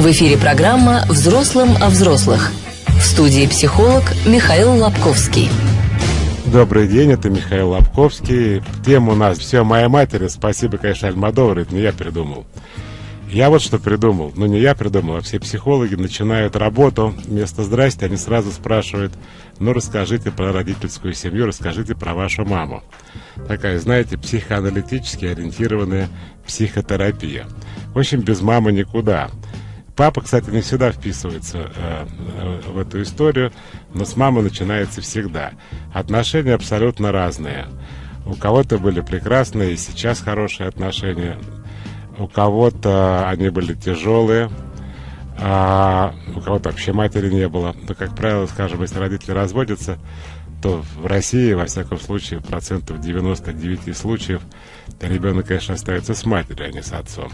В эфире программа «Взрослым о взрослых». В студии психолог Михаил Лобковский. Добрый день, это Михаил Лобковский. Тема у нас «Все моя матери». Спасибо, конечно, Альмадовар, это не я придумал. Я вот что придумал. Ну, не я придумал, а все психологи начинают работу. Вместо «здрасте» они сразу спрашивают, ну, расскажите про родительскую семью, расскажите про вашу маму. Такая, знаете, психоаналитически ориентированная психотерапия. В общем, без мамы никуда. Папа, кстати, не всегда вписывается э, э, в эту историю, но с мамой начинается всегда. Отношения абсолютно разные. У кого-то были прекрасные, и сейчас хорошие отношения у кого-то они были тяжелые, а у кого-то вообще матери не было. Но, как правило, скажем, если родители разводятся, то в России, во всяком случае, процентов 99 случаев ребенок, конечно, остается с матерью, а не с отцом.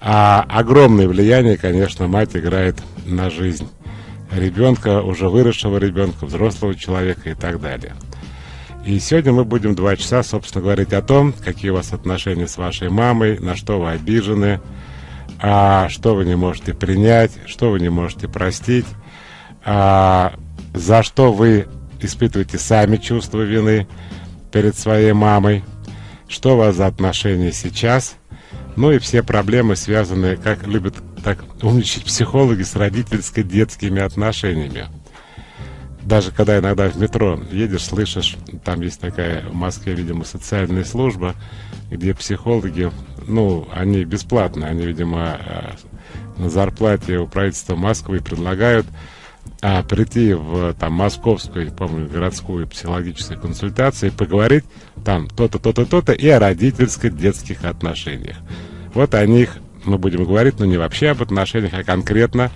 А огромное влияние, конечно, мать играет на жизнь ребенка, уже выросшего ребенка, взрослого человека и так далее. И сегодня мы будем два часа, собственно, говорить о том, какие у вас отношения с вашей мамой, на что вы обижены, а что вы не можете принять, что вы не можете простить, а за что вы испытываете сами чувство вины перед своей мамой, что у вас за отношения сейчас, ну и все проблемы, связанные, как любят так умничать психологи, с родительско-детскими отношениями даже когда иногда в метро едешь, слышишь, там есть такая в Москве, видимо, социальная служба, где психологи, ну, они бесплатные, они, видимо, э, на зарплате у правительства Москвы предлагают а, прийти в там московскую, помню, городскую психологическую консультацию и поговорить там то-то, то-то, то-то и о родительско-детских отношениях. Вот о них мы будем говорить, но не вообще об отношениях, а конкретно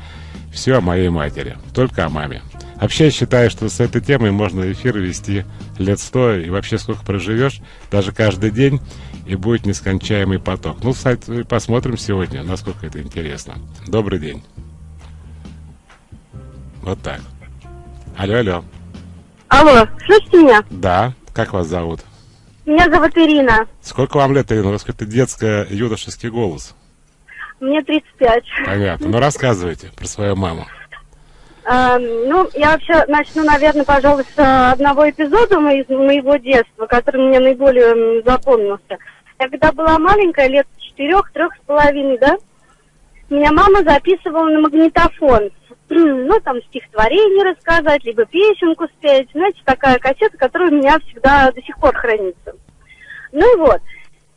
все о моей матери, только о маме. Вообще считаю, что с этой темой можно эфир вести лет сто, и вообще сколько проживешь, даже каждый день, и будет нескончаемый поток. Ну, кстати, посмотрим сегодня, насколько это интересно. Добрый день. Вот так. Алло, алло. Алло, слышите меня? Да. Как вас зовут? Меня зовут Ирина. Сколько вам лет, Ирина? Какой-то детский юношеский голос. Мне 35. Понятно. Ну, рассказывайте про свою маму. Э, ну, я вообще начну, наверное, пожалуй, с одного эпизода из моего детства, который мне наиболее запомнился. Я когда была маленькая, лет четырех, трех с половиной, да, меня мама записывала на магнитофон. Ну, там, стихотворение рассказать, либо песенку спеть. Знаете, такая кассета, которая у меня всегда до сих пор хранится. Ну и вот.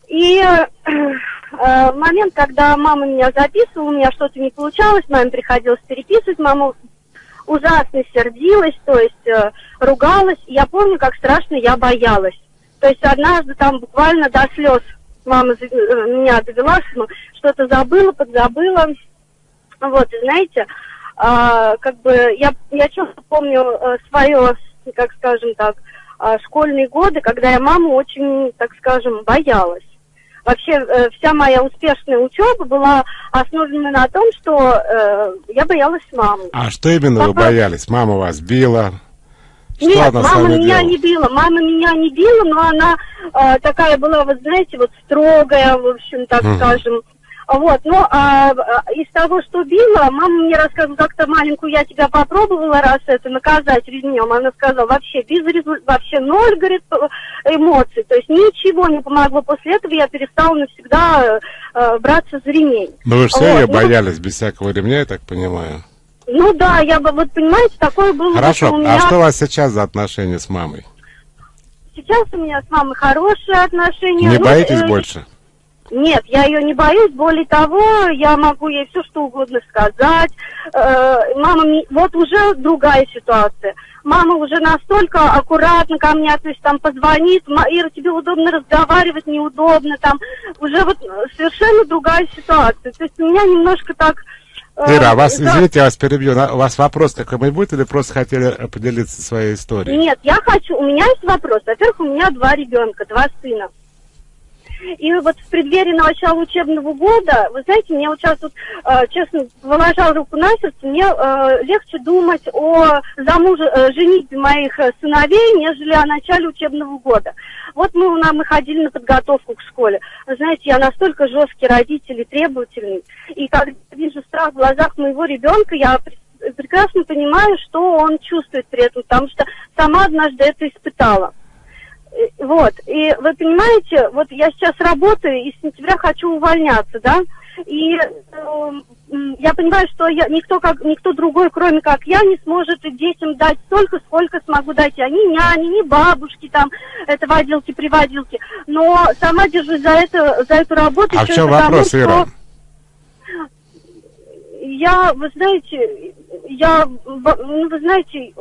И э, э, момент, когда мама меня записывала, у меня что-то не получалось, маме приходилось переписывать, мама ужасно сердилась, то есть э, ругалась. Я помню, как страшно я боялась. То есть однажды там буквально до слез мама э, меня довела, что что-то забыла, подзабыла. Вот, и знаете, э, как бы я, я четко помню э, свое, как скажем так, э, школьные годы, когда я маму очень, так скажем, боялась вообще э, вся моя успешная учеба была основана на том, что э, я боялась мамы. А что именно Папа... вы боялись? Мама вас била? Что Нет, мама меня делала? не била, мама меня не била, но она э, такая была, вы знаете, вот строгая, в общем, так угу. скажем. Вот, ну, а, а, из того, что била, мама мне рассказывала, как-то маленькую я тебя попробовала раз это наказать ремнем. Она сказала, вообще без результата, вообще ноль, говорит, эмоций. То есть ничего не помогло. После этого я перестала навсегда э, браться за ремень. Ну, вы же все вот, ее ну, боялись без всякого ремня, я так понимаю. Ну да, я бы, вот понимаете, такое было. Хорошо, а меня... а что у вас сейчас за отношения с мамой? Сейчас у меня с мамой хорошие отношения. Не ну, боитесь э... больше? Нет, я ее не боюсь. Более того, я могу ей все что угодно сказать. Э, мама, вот уже другая ситуация. Мама уже настолько аккуратно ко мне, то есть там позвонит, Ира, тебе удобно разговаривать, неудобно, там уже вот совершенно другая ситуация. То есть у меня немножко так... Э, Ира, а вас, да. извините, я вас перебью, у вас вопрос какой-нибудь будет или просто хотели поделиться своей историей? Нет, я хочу, у меня есть вопрос. Во-первых, у меня два ребенка, два сына. И вот в преддверии начала учебного года, вы знаете, мне вот сейчас, вот, э, честно, выложа руку на сердце, мне э, легче думать о замуж... э, женитьбе моих сыновей, нежели о начале учебного года. Вот мы, у нас- мы ходили на подготовку к школе. Вы знаете, я настолько жесткий родитель и требовательный. И когда вижу страх в глазах моего ребенка, я пр- прекрасно понимаю, что он чувствует при этом, потому что сама однажды это испытала. Вот, и вы понимаете, вот я сейчас работаю, и с сентября хочу увольняться, да, и э, я понимаю, что я, никто, как, никто другой, кроме как я, не сможет детям дать столько, сколько смогу дать я. Ни няни, ни бабушки там, это водилки-приводилки. Но сама держусь за, это, за эту работу. А в чем потому, вопрос, что Ира? Я, вы знаете, я, ну, вы знаете,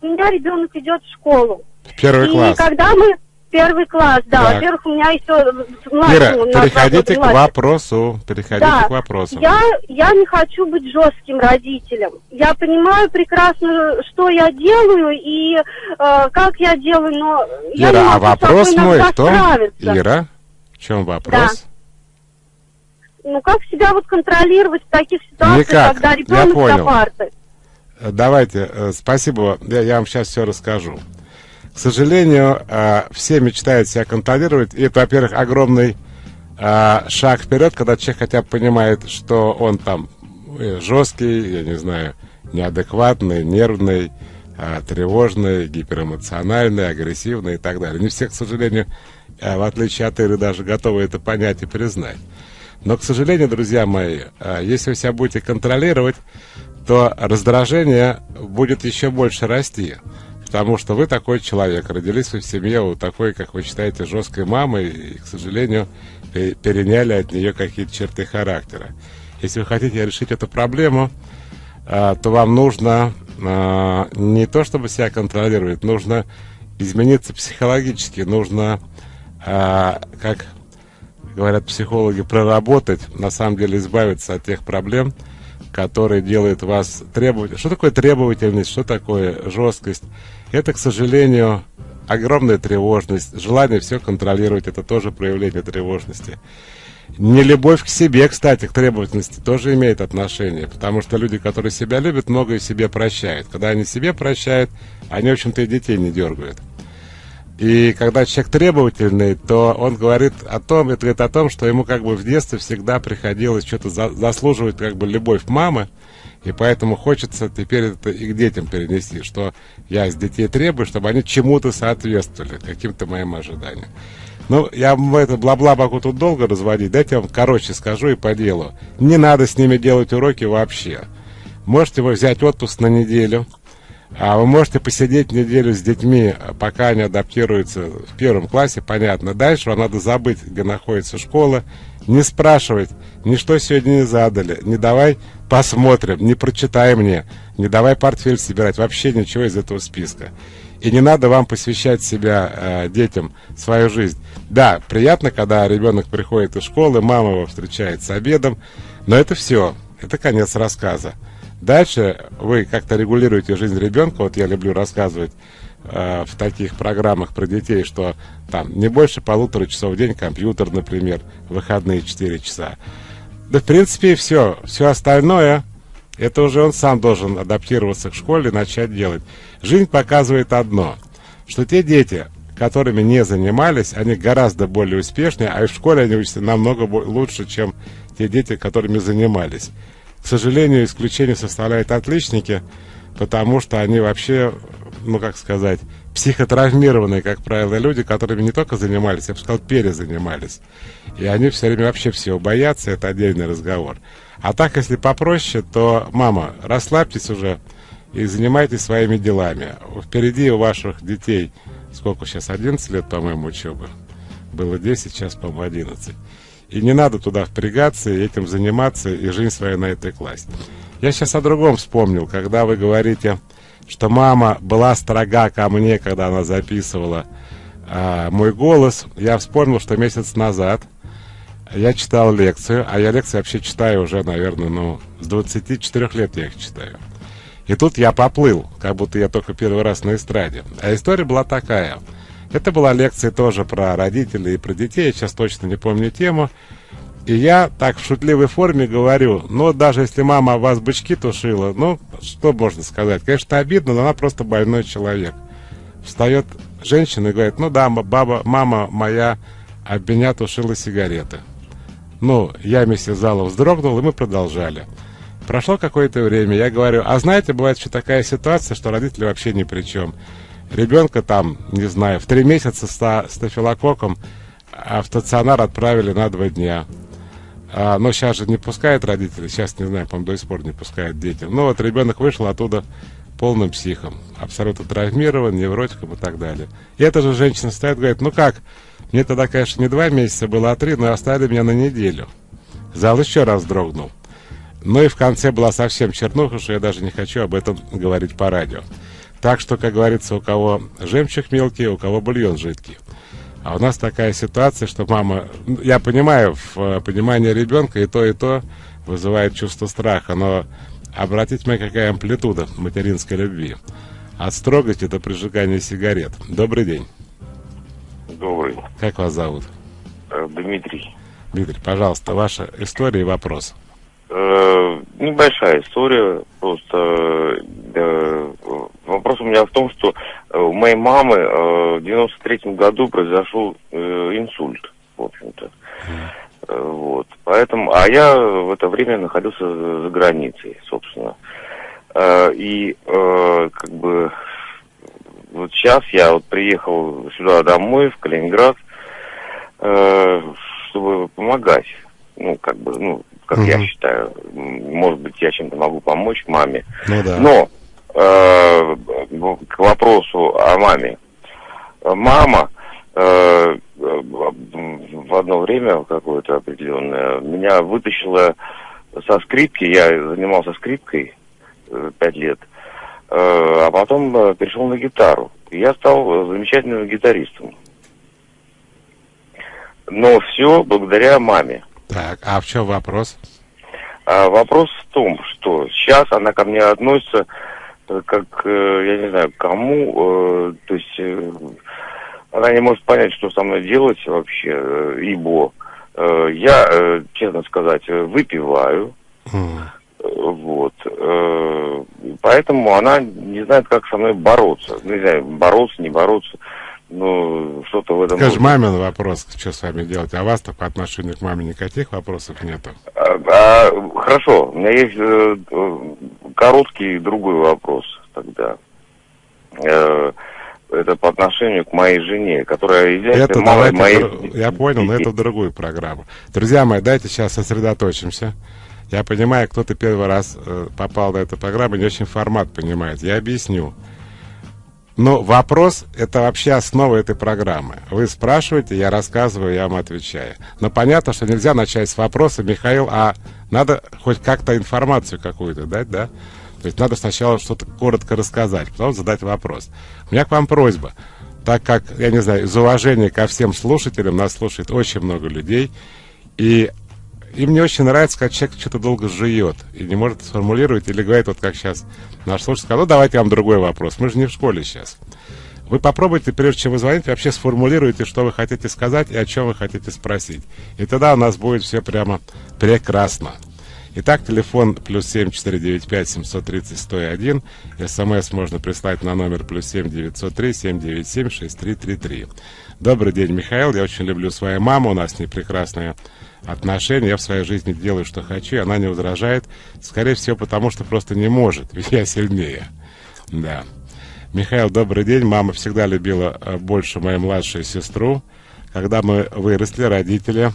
у меня ребенок идет в школу. Первый и класс. когда мы первый класс, да, Так. во-первых, у меня еще Ира, переходите к вопросу. Переходите Да. к вопросу. Я, я не хочу быть жестким родителем. Я понимаю прекрасно, что я делаю и э, как я делаю, но я не Ира, а могу с вопрос мой в том, справиться. Ира, в чем вопрос? Ну как себя вот контролировать в таких ситуациях, Никак. когда Я ребенок за понял. партой? Э, Давайте, э, спасибо, я, я вам сейчас все расскажу. К сожалению, э, все мечтают себя контролировать, и это, во-первых, огромный э, шаг вперед, когда человек хотя бы понимает, что он там э, жесткий, я не знаю, неадекватный, нервный, тревожный, гиперэмоциональный, агрессивный и так далее. Не все, к сожалению, в отличие от Иры, даже готовы это понять и признать. Но, к сожалению, друзья мои, если вы себя будете контролировать, то раздражение будет еще больше расти. Потому что вы такой человек, родились вы в семье у такой, как вы считаете, жесткой мамы, и, к сожалению, пе- переняли от нее какие-то черты характера. Если вы хотите решить эту проблему, а, то вам нужно а, не то, чтобы себя контролировать, нужно измениться психологически, нужно, а, как говорят психологи, проработать, на самом деле избавиться от тех проблем, которые делают вас требовательным. Что такое требовательность, что такое жесткость? Это, к сожалению, огромная тревожность, желание все контролировать, это тоже проявление тревожности. Нелюбовь к себе, кстати, к требовательности тоже имеет отношение, потому что люди, которые себя любят, многое себе прощают. Когда они себе прощают, они, в общем-то, и детей не дергают. И когда человек требовательный, то он говорит о том, это говорит о том, что ему как бы в детстве всегда приходилось что-то за- заслуживать как бы любовь мамы, и поэтому хочется теперь это и к детям перенести, что я с детей требую, чтобы они чему-то соответствовали, каким-то моим ожиданиям. Ну, я это бла-бла могу тут долго разводить, дайте я вам короче скажу и по делу. Не надо с ними делать уроки вообще. Можете вы взять отпуск на неделю, а вы можете посидеть неделю с детьми, пока они адаптируются в первом классе, понятно. Дальше вам надо забыть, где находится школа, не спрашивать, ни что сегодня не задали, не давай посмотрим, не прочитай мне, не давай портфель собирать, вообще ничего из этого списка. И не надо вам посвящать себя э, детям, свою жизнь. Да, приятно, когда ребенок приходит из школы, мама его встречает с обедом, но это все, это конец рассказа. Дальше вы как-то регулируете жизнь ребенка. Вот я люблю рассказывать э, в таких программах про детей, что там не больше полутора часов в день компьютер, например, выходные 4 часа. Да, в принципе, все. Все остальное, это уже он сам должен адаптироваться к школе и начать делать. Жизнь показывает одно, что те дети, которыми не занимались, они гораздо более успешнее, а и в школе они учатся намного лучше, чем те дети, которыми занимались. К сожалению, исключение составляют отличники, потому что они вообще, ну как сказать, психотравмированные, как правило, люди, которыми не только занимались, я бы сказал, перезанимались. И они все время вообще всего боятся, это отдельный разговор. А так, если попроще, то, мама, расслабьтесь уже и занимайтесь своими делами. Впереди у ваших детей, сколько сейчас, 11 лет, по-моему, учебы? Было 10, сейчас, по-моему, 11. И не надо туда впрягаться и этим заниматься, и жизнь свою на этой класть. Я сейчас о другом вспомнил, когда вы говорите, что мама была строга ко мне, когда она записывала а, мой голос. Я вспомнил, что месяц назад я читал лекцию, а я лекции вообще читаю уже, наверное, ну, с 24 лет я их читаю. И тут я поплыл, как будто я только первый раз на эстраде. А история была такая. Это была лекция тоже про родителей и про детей, я сейчас точно не помню тему. И я так в шутливой форме говорю, ну, даже если мама вас бычки тушила, ну, что можно сказать? Конечно, обидно, но она просто больной человек. Встает женщина и говорит, ну да, баба, мама моя об меня тушила сигареты. Ну, я вместе с залом вздрогнул, и мы продолжали. Прошло какое-то время, я говорю, а знаете, бывает еще такая ситуация, что родители вообще ни при чем. Ребенка там, не знаю, в три месяца с стафилококком а в стационар отправили на два дня. А, но сейчас же не пускают родители, сейчас, не знаю, по-моему, до сих пор не пускают детям. Ну вот ребенок вышел оттуда полным психом, абсолютно травмирован, невротиком и так далее. И эта же женщина стоит говорит, ну как, мне тогда, конечно, не два месяца было, а три, но оставили меня на неделю. Зал еще раз дрогнул. Ну и в конце была совсем чернуха, что я даже не хочу об этом говорить по радио. Так что, как говорится, у кого жемчуг мелкий, у кого бульон жидкий. А у нас такая ситуация, что мама... Я понимаю, в э, понимании ребенка и то, и то вызывает чувство страха, но обратите внимание, какая амплитуда материнской любви. От строгости до прижигания сигарет. Добрый день. Добрый. Как вас зовут? Э, Дмитрий. Дмитрий, пожалуйста, ваша история и вопрос. Э, небольшая история, просто э, вопрос у меня в том, что у моей мамы в 93-м году произошел инсульт, в общем-то. Вот. Поэтому, а я в это время находился за границей, собственно. И как бы вот сейчас я вот приехал сюда домой, в Калининград, э, чтобы помогать. Ну, как бы, ну, как угу. я считаю, может быть, я чем-то могу помочь маме. Ну, да. Но э, к вопросу о маме. Мама э, в одно время какое-то определенное меня вытащила со скрипки, я занимался скрипкой э, пять лет, а потом перешел на гитару. Я стал замечательным гитаристом. Но все благодаря маме. Так, а в чем вопрос? А вопрос в том, что сейчас она ко мне относится э, как, я не знаю, кому, то есть она не может понять, что со мной делать вообще, ибо я, честно сказать, выпиваю, mm. Вот. Э, поэтому она не знает, как со мной бороться. Ну, не знаю, бороться, не бороться. Ну, что-то в этом... Скажи, мамин вопрос, что с вами делать? А вас-то по отношению к маме никаких вопросов нету? А, а, хорошо, у меня есть э, короткий другой вопрос тогда. Э, это по отношению к моей жене, которая является это малой моей... Я понял, но это в другую программу. Друзья мои, давайте сейчас сосредоточимся. Я понимаю, кто-то первый раз э, попал на эту программу, не очень формат понимает. Я объясню. Но вопрос – это вообще основа этой программы. Вы спрашиваете, я рассказываю, я вам отвечаю. Но понятно, что нельзя начать с вопроса, Михаил, а надо хоть как-то информацию какую-то дать, да? То есть надо сначала что-то коротко рассказать, потом задать вопрос. У меня к вам просьба. Так как, я не знаю, из уважения ко всем слушателям, нас слушает очень много людей, и и мне очень нравится, когда человек что-то долго жует и не может сформулировать или говорит, вот как сейчас наш слушатель сказал, ну давайте вам другой вопрос, мы же не в школе сейчас. Вы попробуйте, прежде чем вы звоните, вообще сформулируйте, что вы хотите сказать и о чем вы хотите спросить. И тогда у нас будет все прямо прекрасно. Итак, телефон плюс семь четыре девять пять семьсот тридцать сто один. СМС можно прислать на номер плюс семь девятьсот три семь девять семь шесть три три три. Добрый день, Михаил. Я очень люблю свою маму. У нас с ней прекрасная отношения, я в своей жизни делаю, что хочу, она не возражает. Скорее всего, потому что просто не может, ведь я сильнее. Да. Михаил, добрый день. Мама всегда любила э, больше мою младшую сестру. Когда мы выросли, родители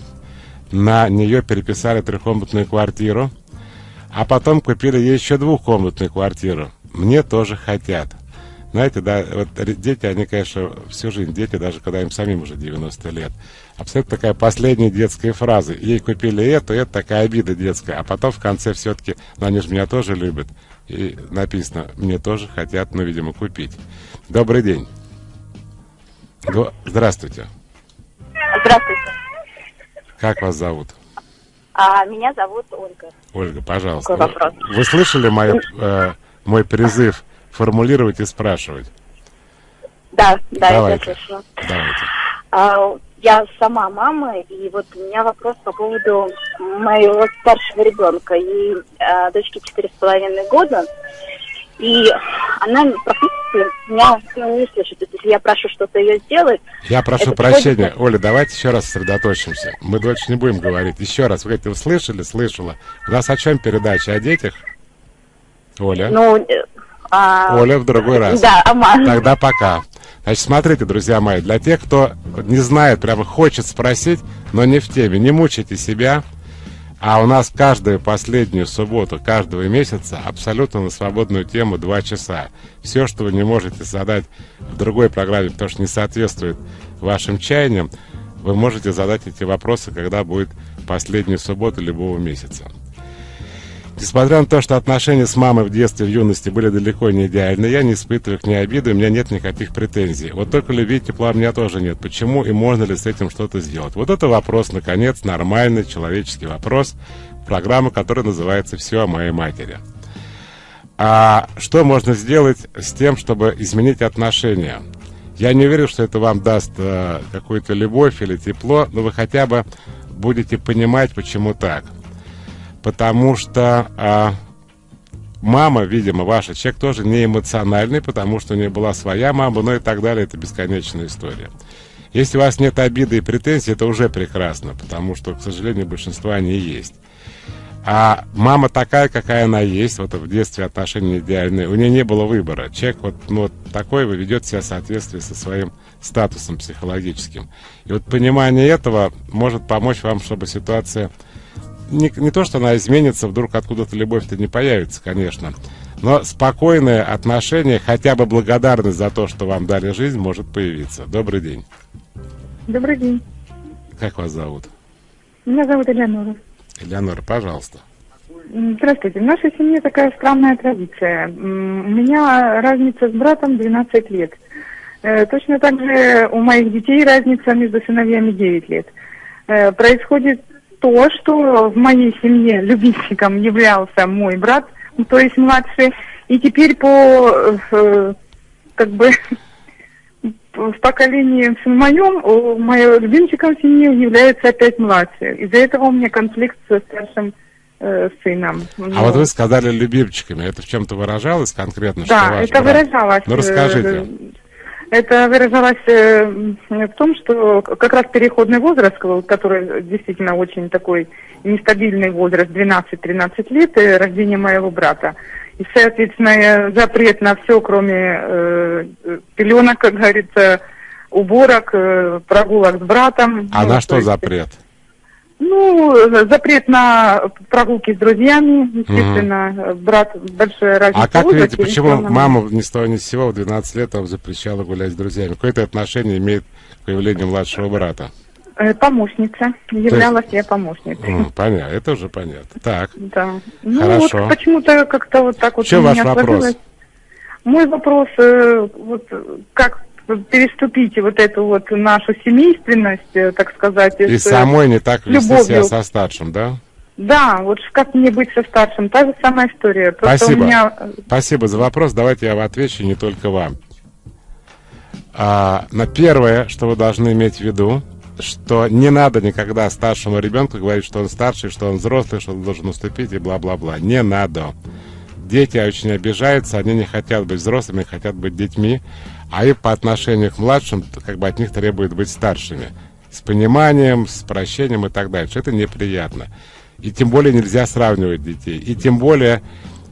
на нее переписали трехкомнатную квартиру, а потом купили ей еще двухкомнатную квартиру. Мне тоже хотят. Знаете, да, вот дети, они, конечно, всю жизнь дети, даже когда им самим уже 90 лет. Абсолютно такая последняя детская фраза. Ей купили это, это такая обида детская. А потом в конце все-таки, ну они же меня тоже любят. И написано, мне тоже хотят, ну, видимо, купить. Добрый день. Здравствуйте. Здравствуйте. Как вас зовут? А, меня зовут Ольга. Ольга, пожалуйста. Какой вопрос? Вы слышали мой, э, мой призыв формулировать и спрашивать? Да, да, Давайте. я слышала. Давайте. А, я сама мама, и вот у меня вопрос по поводу моего старшего ребенка. И а, дочке четыре с половиной года. И она практически меня ну, не слышит. То есть, если я прошу что-то ее сделать, Я прошу прощения. приходится- Оля, давайте еще раз сосредоточимся. Мы дольше не будем говорить. Еще раз. Вы это слышали? Слышала. У нас о чем передача? О детях? Оля? ну... а, Оля в другой раз. Да, Аман. Тогда пока. Значит, смотрите, друзья мои, для тех, кто не знает, прямо хочет спросить, но не в теме, не мучайте себя. А у нас каждую последнюю субботу каждого месяца абсолютно на свободную тему два часа. Все, что вы не можете задать в другой программе, потому что не соответствует вашим чаяниям, вы можете задать эти вопросы, когда будет последняя суббота любого месяца. Несмотря на то, что отношения с мамой в детстве, в юности были далеко не идеальны, я не испытываю к ней обиды, у меня нет никаких претензий. Вот только любви и тепла у меня тоже нет. Почему и можно ли с этим что-то сделать? Вот это вопрос, наконец, нормальный человеческий вопрос, программа, которая называется «Все о моей матери». А что можно сделать с тем, чтобы изменить отношения? Я не уверен, что это вам даст э, какую-то любовь или тепло, но вы хотя бы будете понимать, почему так потому что а, мама, видимо, ваша, человек тоже не эмоциональный, потому что у нее была своя мама, ну и так далее, это бесконечная история. Если у вас нет обиды и претензий, это уже прекрасно, потому что, к сожалению, большинство они есть. А мама такая, какая она есть, вот в детстве отношения идеальные, у нее не было выбора. Человек вот, ну, вот такой ведет себя в соответствии со своим статусом психологическим. И вот понимание этого может помочь вам, чтобы ситуация не, не то, что она изменится, вдруг откуда-то любовь-то не появится, конечно. Но спокойное отношение, хотя бы благодарность за то, что вам дали жизнь, может появиться. Добрый день. Добрый день. Как вас зовут? Меня зовут Элеонора. Элеонора, пожалуйста. Здравствуйте. В нашей семье такая странная традиция. У меня разница с братом 12 лет. Э, Точно так же у моих детей разница между сыновьями 9 лет. Э, Происходит то, что в моей семье любимчиком являлся мой брат, ну, то есть младший, и теперь по, э, как бы, в поколении в моем, у- моим любимчиком в семье является опять младший. Из-за этого у меня конфликт со старшим э, сыном. А вот вы сказали любимчиками. Это в чем-то выражалось конкретно? что Да, ваш это брат? выражалось. Ну, расскажите. Это выражалось э, в том, что как раз переходный возраст, который действительно очень такой нестабильный возраст, 12-13 лет, э, рождение моего брата. И, соответственно, запрет на все, кроме э, пеленок, как говорится, уборок, э, прогулок с братом. А Ну, на то что есть, запрет? Ну, э, запрет на прогулки с друзьями, естественно, э, брат большая разница А как видите, почему мама ни с того ни с сего в 12 лет вам запрещала гулять с друзьями? Какое это отношение имеет к появлению младшего брата? Э, Помощница. Являлась я помощницей. М, Понятно, это уже понятно. Так, Да. Ну Хорошо. вот почему-то как-то вот так вот чем у ваш меня вопрос? сложилось. Мой вопрос, э, вот как переступить вот эту вот нашу семейственность, э, так сказать. и с, э, самой не так вести себя любовью. со старшим, да? Да, вот как мне быть со старшим, та же самая история. Просто Спасибо. меня э, Спасибо за вопрос. Давайте я отвечу не только вам. А, на первое, что вы должны иметь в виду, что не надо никогда старшему ребенку говорить, что он старший, что он взрослый, что он должен уступить и бла-бла-бла. Не надо. Дети очень обижаются, они не хотят быть взрослыми, хотят быть детьми, а и по отношению к младшим, как бы от них требует быть старшими. С пониманием, с прощением и так дальше. Это неприятно. И тем более нельзя сравнивать детей. И тем более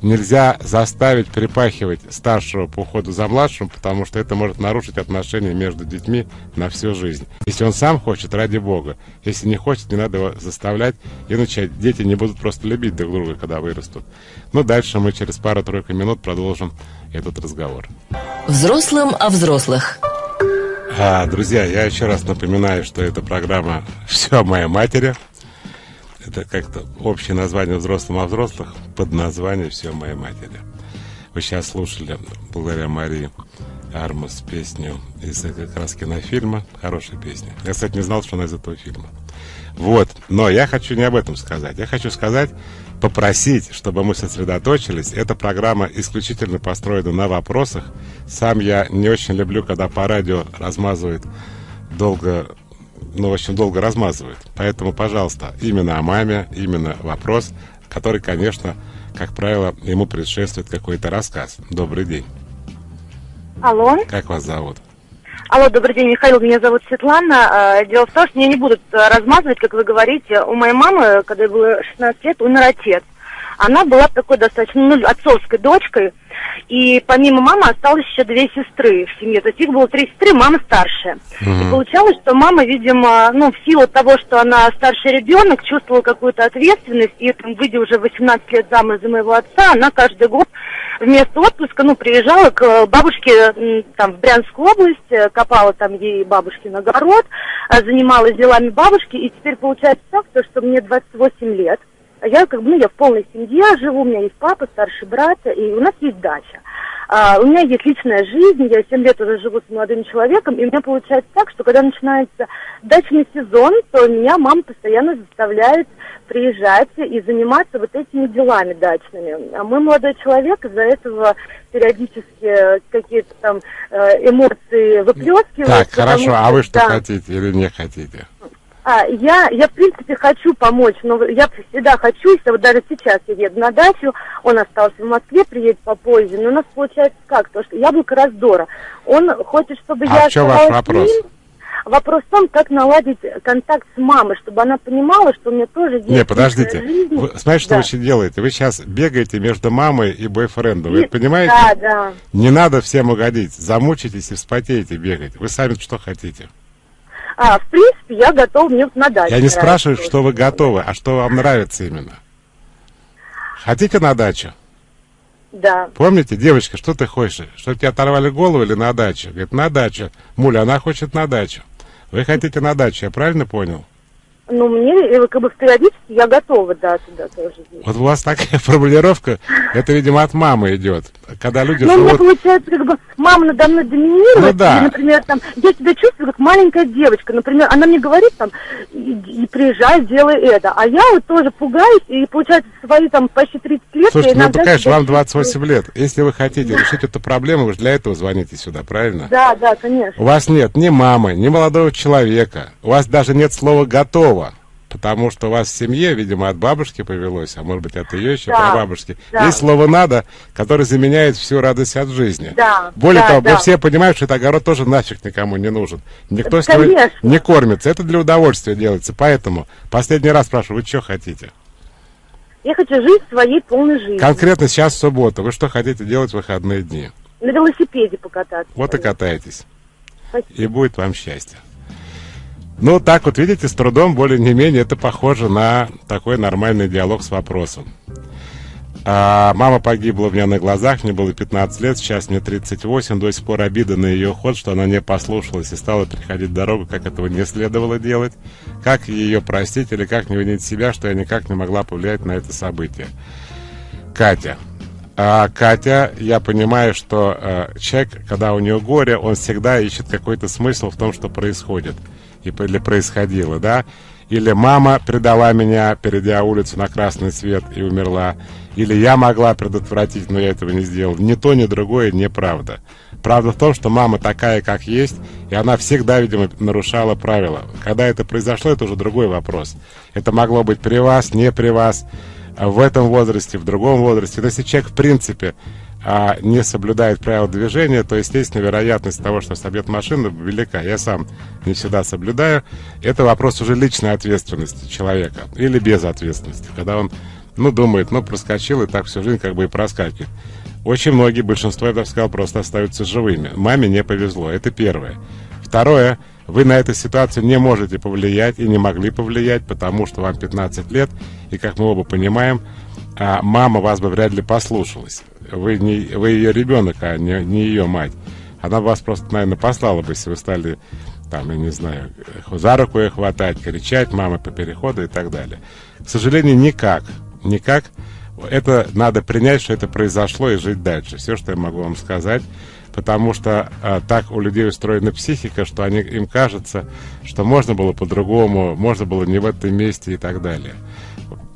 нельзя заставить перепахивать старшего по уходу за младшим, потому что это может нарушить отношения между детьми на всю жизнь. Если он сам хочет, ради бога. Если не хочет, не надо его заставлять, иначе дети не будут просто любить друг друга, когда вырастут. Ну, дальше мы через пару-тройку минут продолжим этот разговор. Взрослым о взрослых. А, друзья, я еще раз напоминаю, что эта программа «Все о моей матери». Это как-то общее название взрослым о взрослых под названием «Все моей матери». Вы сейчас слушали, благодаря Марии Армус, песню из как раз кинофильма. Хорошая песня. Я, кстати, не знал, что она из этого фильма. Вот, но я хочу не об этом сказать. Я хочу сказать, попросить, чтобы мы сосредоточились. Эта программа исключительно построена на вопросах. Сам я не очень люблю, когда по радио размазывают долго, ну, очень долго размазывают. Поэтому, пожалуйста, именно о маме, именно вопрос, который, конечно, как правило, ему предшествует какой-то рассказ. Добрый день. Алло. Как вас зовут? Алло, добрый день, Михаил, меня зовут Светлана. Э, Дело в том, что меня не будут э, размазывать, как вы говорите. У моей мамы, когда ей было 16 лет, умер отец. Она была такой достаточно ну, отцовской дочкой. И помимо мамы осталось еще две сестры в семье. То есть их было три сестры, мама старшая. И получалось, что мама, видимо, ну, в силу того, что она старший ребенок, чувствовала какую-то ответственность. И там, выйдя уже 18 лет замуж за моего отца, она каждый год вместо отпуска, ну, приезжала к э, бабушке там в Брянскую область, э, копала там ей бабушкин огород, э, занималась делами бабушки, и теперь получается так, то, что мне 28 лет, я как бы, ну, я в полной семье живу, у меня есть папа, старший брат, и у нас есть дача. А, у меня есть личная жизнь, я 7 лет уже живу с молодым человеком, и у меня получается так, что когда начинается дачный сезон, то меня мама постоянно заставляет приезжать и заниматься вот этими делами дачными. А мой молодой человек из-за этого периодически какие-то там э, эмоции выплескивает. Так, хорошо, а вы что да. хотите или не хотите? А, я, я, в принципе, хочу помочь, но я всегда хочу, если вот даже сейчас я еду на дачу, он остался в Москве, приедет попозже, но у нас получается как, то, что яблоко раздора. Он хочет, чтобы А я в чём ваш вопрос? ним. Вопрос в том, как наладить контакт с мамой, чтобы она понимала, что у меня тоже есть Не, подождите. жизнь. Вы, знаете, что Да. вы сейчас делаете? Вы сейчас бегаете между мамой и бойфрендом. Вы И- понимаете? Да, да. Не надо всем угодить. Замучитесь и вспотеете бегать. Вы сами что хотите? А, в принципе, я готова мне на дачу. Я не спрашиваю, что вы готовы, а что вам нравится именно. Хотите на дачу? Да. Помните, девочка, что ты хочешь? Чтобы тебе оторвали голову или на дачу? Говорит, на дачу. Муля, она хочет на дачу. Вы хотите на дачу, я правильно понял? Ну, мне, э, как бы, периодически я готова, да, туда тоже. Вот у вас такая формулировка, это, видимо, от мамы идет. Когда люди Ну, у меня живут... получается, как бы, мама надо мной доминирует, Ну да. или, например, там, я себя чувствую как маленькая девочка, например, она мне говорит, там, и, и приезжай, делай это, а я вот тоже пугаюсь, и, получается, свои, там, почти 30 лет Слушайте, ну, конечно, вам чувствую- 28 лет. Если вы хотите решить эту проблему, вы же для этого звоните сюда, правильно? Да, да, конечно. У вас нет ни мамы, ни молодого человека. У вас даже нет слова «готово». Потому что у вас в семье, видимо, от бабушки повелось, а может быть от ее еще, Да, прабабушки. да. Есть слово «надо», которое заменяет всю радость от жизни. Да, Более да, того, да. мы все понимаем, что этот огород тоже нафиг никому не нужен. Никто с него Конечно. не кормится. Это для удовольствия делается. Поэтому последний раз спрашиваю, вы что хотите? Я хочу жить своей полной жизнью. Конкретно сейчас суббота. Вы что хотите делать в выходные дни? На велосипеде покататься. Вот и катайтесь. Спасибо. И будет вам счастье. Ну, так вот, видите, с трудом, более не менее, это похоже на такой нормальный диалог с вопросом. А, мама погибла у меня на глазах, мне было 15 лет, сейчас мне 38, до сих пор обида на ее ход, что она не послушалась и стала переходить дорогу, как этого не следовало делать. Как ее простить или как не винить себя, что я никак не могла повлиять на это событие. Катя. А, Катя, я понимаю, что э, человек, когда у него горе, он всегда ищет какой-то смысл в том, что происходит или происходило, да? Или мама предала меня, перейдя улицу на красный свет и умерла. Или я могла предотвратить, но я этого не сделал. Ни то, ни другое неправда. Правда в том, что мама такая, как есть, и она всегда, видимо, нарушала правила. Когда это произошло, это уже другой вопрос. Это могло быть при вас, не при вас а в этом возрасте, в другом возрасте. Но если человек, в принципе, а, не соблюдает правила движения, то, естественно, вероятность того, что собьет машину, велика. Я сам не всегда соблюдаю. Это вопрос уже личной ответственности человека. Или без ответственности. Когда он, ну, думает, ну, проскочил, и так всю жизнь как бы и проскакивает. Очень многие, большинство, я бы сказал, просто остаются живыми. Маме не повезло. Это первое. Второе. Вы на эту ситуацию не можете повлиять и не могли повлиять, потому что вам 15 лет, и, как мы оба понимаем, а, мама вас бы вряд ли послушалась. Вы, не, вы ее ребенок, а не, не ее мать. Она вас просто, наверное, послала бы, если вы стали, там, я не знаю, за руку ее хватать, кричать, мама по переходу и так далее. К сожалению, никак, никак. Это надо принять, что это произошло, и жить дальше. Все, что я могу вам сказать. потому что а, так у людей устроена психика, что они, им кажется, что можно было по-другому, можно было не в этом месте и так далее.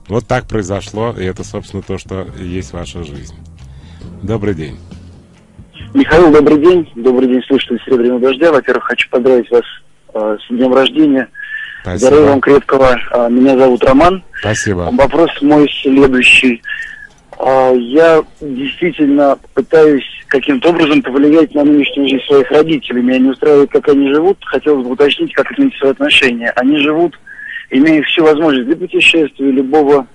Вот так произошло, и это, собственно, то, что есть ваша жизнь. Добрый день. Михаил, добрый день. Добрый день, слушатели Серебряного дождя. Во-первых, хочу поздравить вас э, с днем рождения. Спасибо. Здоровья вам крепкого. Э, меня зовут Роман. Спасибо. Вопрос мой следующий. Э, я действительно пытаюсь каким-то образом повлиять на нынешнюю жизнь своих родителей. Меня не устраивает, как они живут. Хотелось бы уточнить, как изменить свои отношения. Они живут, имея всю возможность для путешествия, любого,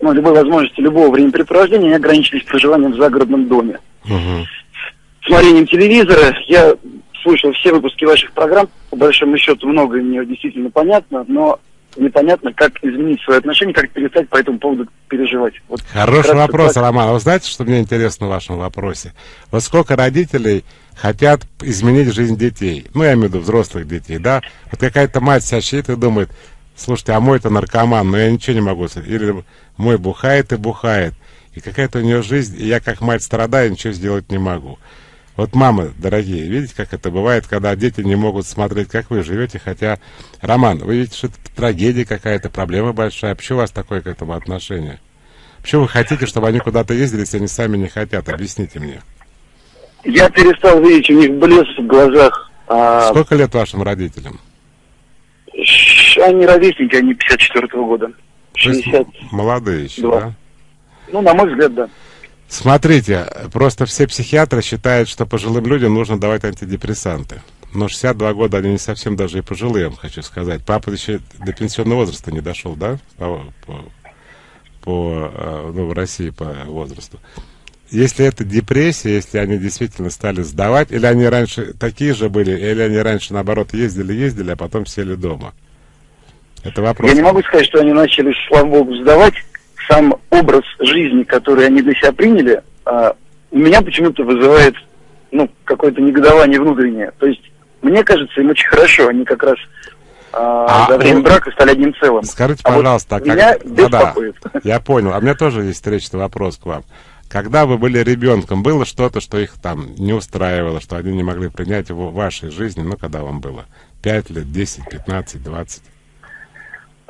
ну, любой возможности, любого времяпрепровождения, они ограничились проживанием в загородном доме Мгм. смотрением телевизора. Я слушал все выпуски ваших программ. По большому счету многое мне действительно понятно, но непонятно, как изменить свои отношения, как перестать по этому поводу переживать. Вот Хороший вопрос, так. Роман. А Вы знаете, что мне интересно в вашем вопросе? Вот сколько родителей хотят изменить жизнь детей? Ну, я имею в виду взрослых детей, да? Вот какая-то мать себя сидит и думает, слушайте, а мой-то наркоман, но я ничего не могу. с этим». Или мой бухает и бухает. И какая-то у нее жизнь, и я как мать страдаю, ничего сделать не могу. Вот мамы, дорогие, видите, как это бывает, когда дети не могут смотреть, как вы живете, хотя, Роман, вы видите, что это трагедия какая-то, проблема большая. Почему у вас такое к этому отношение? Почему вы хотите, чтобы они куда-то ездили, если они сами не хотят? Объясните мне. Я перестал видеть у них блеск в глазах. А, Сколько лет вашим родителям? они ровесники, они 54 года. То есть 60. молодые еще, да? Ну, на мой взгляд, да. Смотрите, просто все психиатры считают, что пожилым людям нужно давать антидепрессанты. Но 62 года они не совсем даже и пожилые, я вам хочу сказать. Папа еще до пенсионного возраста не дошел, да? По, по, по, э, ну, в России по возрасту. Если это депрессия, если они действительно стали сдавать, или они раньше такие же были, или они раньше, наоборот, ездили-ездили, а потом сели дома. Это вопрос. Я не могу сказать, что они начали, слава богу, сдавать. Сам образ жизни, который они для себя приняли, а, у меня почему-то вызывает ну, какое-то негодование внутреннее. То есть, мне кажется, им очень хорошо. Они как раз а, за время брака стали одним целым. Скажите, А вот пожалуйста, а как... беспокоит. я понял. А у меня тоже есть встречный вопрос к вам. Когда вы были ребенком, было что-то, что их там не устраивало, что они не могли принять в вашей жизни, ну, когда вам было? Пять лет, 10, 15, 20?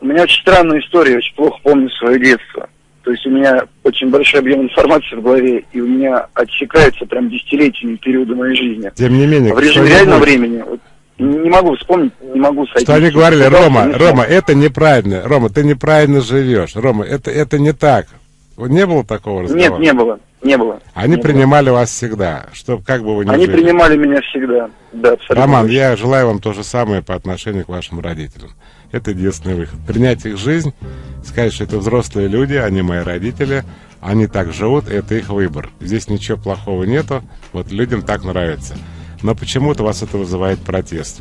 У меня очень странная история, я очень плохо помню свое детство. То есть у меня очень большой объем информации в голове, и у меня отсекается прям десятилетиями периода моей жизни. Тем не менее, В режиме реального времени вот, не могу вспомнить, не могу сойти. Что они говорили, Рома, не Рома, это неправильно, Рома, ты неправильно живешь, Рома, это, это не так. Не было такого разговора? Нет, не было, не было. Они Не было. принимали вас всегда, что как бы вы ни Они жили. принимали меня всегда, да, абсолютно. Роман, точно. я желаю вам то же самое по отношению к вашим родителям. Это единственный выход. Принять их жизнь, сказать, что это взрослые люди, они мои родители, они так живут, это их выбор. Здесь ничего плохого нету, вот людям так нравится. Но почему-то вас это вызывает протест.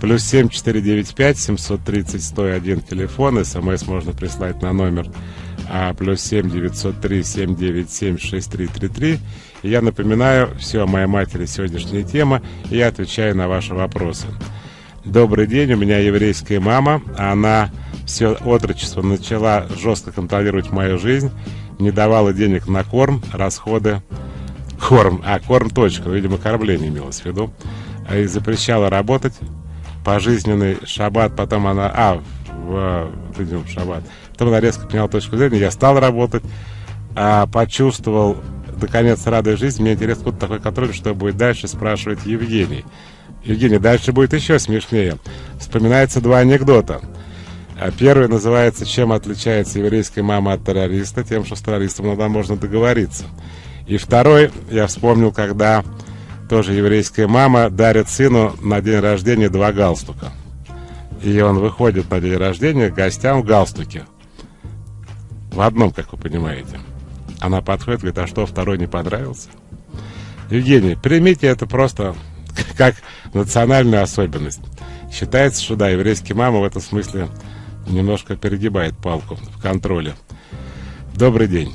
Плюс 7 495 730 101 телефон, смс можно прислать на номер а, плюс 7 903 797 6333. И я напоминаю, все о матери сегодняшняя тема, и я отвечаю на ваши вопросы. Добрый день, у меня еврейская мама, она все отрочество начала жестко контролировать мою жизнь, не давала денег на корм, расходы, корм, а корм точка, видимо, кормление имелось в виду, А и запрещала работать, пожизненный шаббат, потом она, а, в, видимо, в шаббат, потом она резко поменяла точку зрения, я стал работать, а, почувствовал, наконец, радость жизни, мне интересно, вот такой контроль, что будет дальше, спрашивает Евгений. Евгений, дальше будет еще смешнее. Вспоминается два анекдота. А Первый называется «Чем отличается еврейская мама от террориста?» Тем, что с террористом иногда можно договориться. И второй, я вспомнил, когда тоже еврейская мама дарит сыну на день рождения два галстука. И он выходит на день рождения к гостям в галстуке. В одном, как вы понимаете. Она подходит, говорит, а что, второй не понравился? Евгений, примите это просто как национальную особенность. Считается, что да, еврейские мамы в этом смысле немножко перегибает палку в контроле. Добрый день.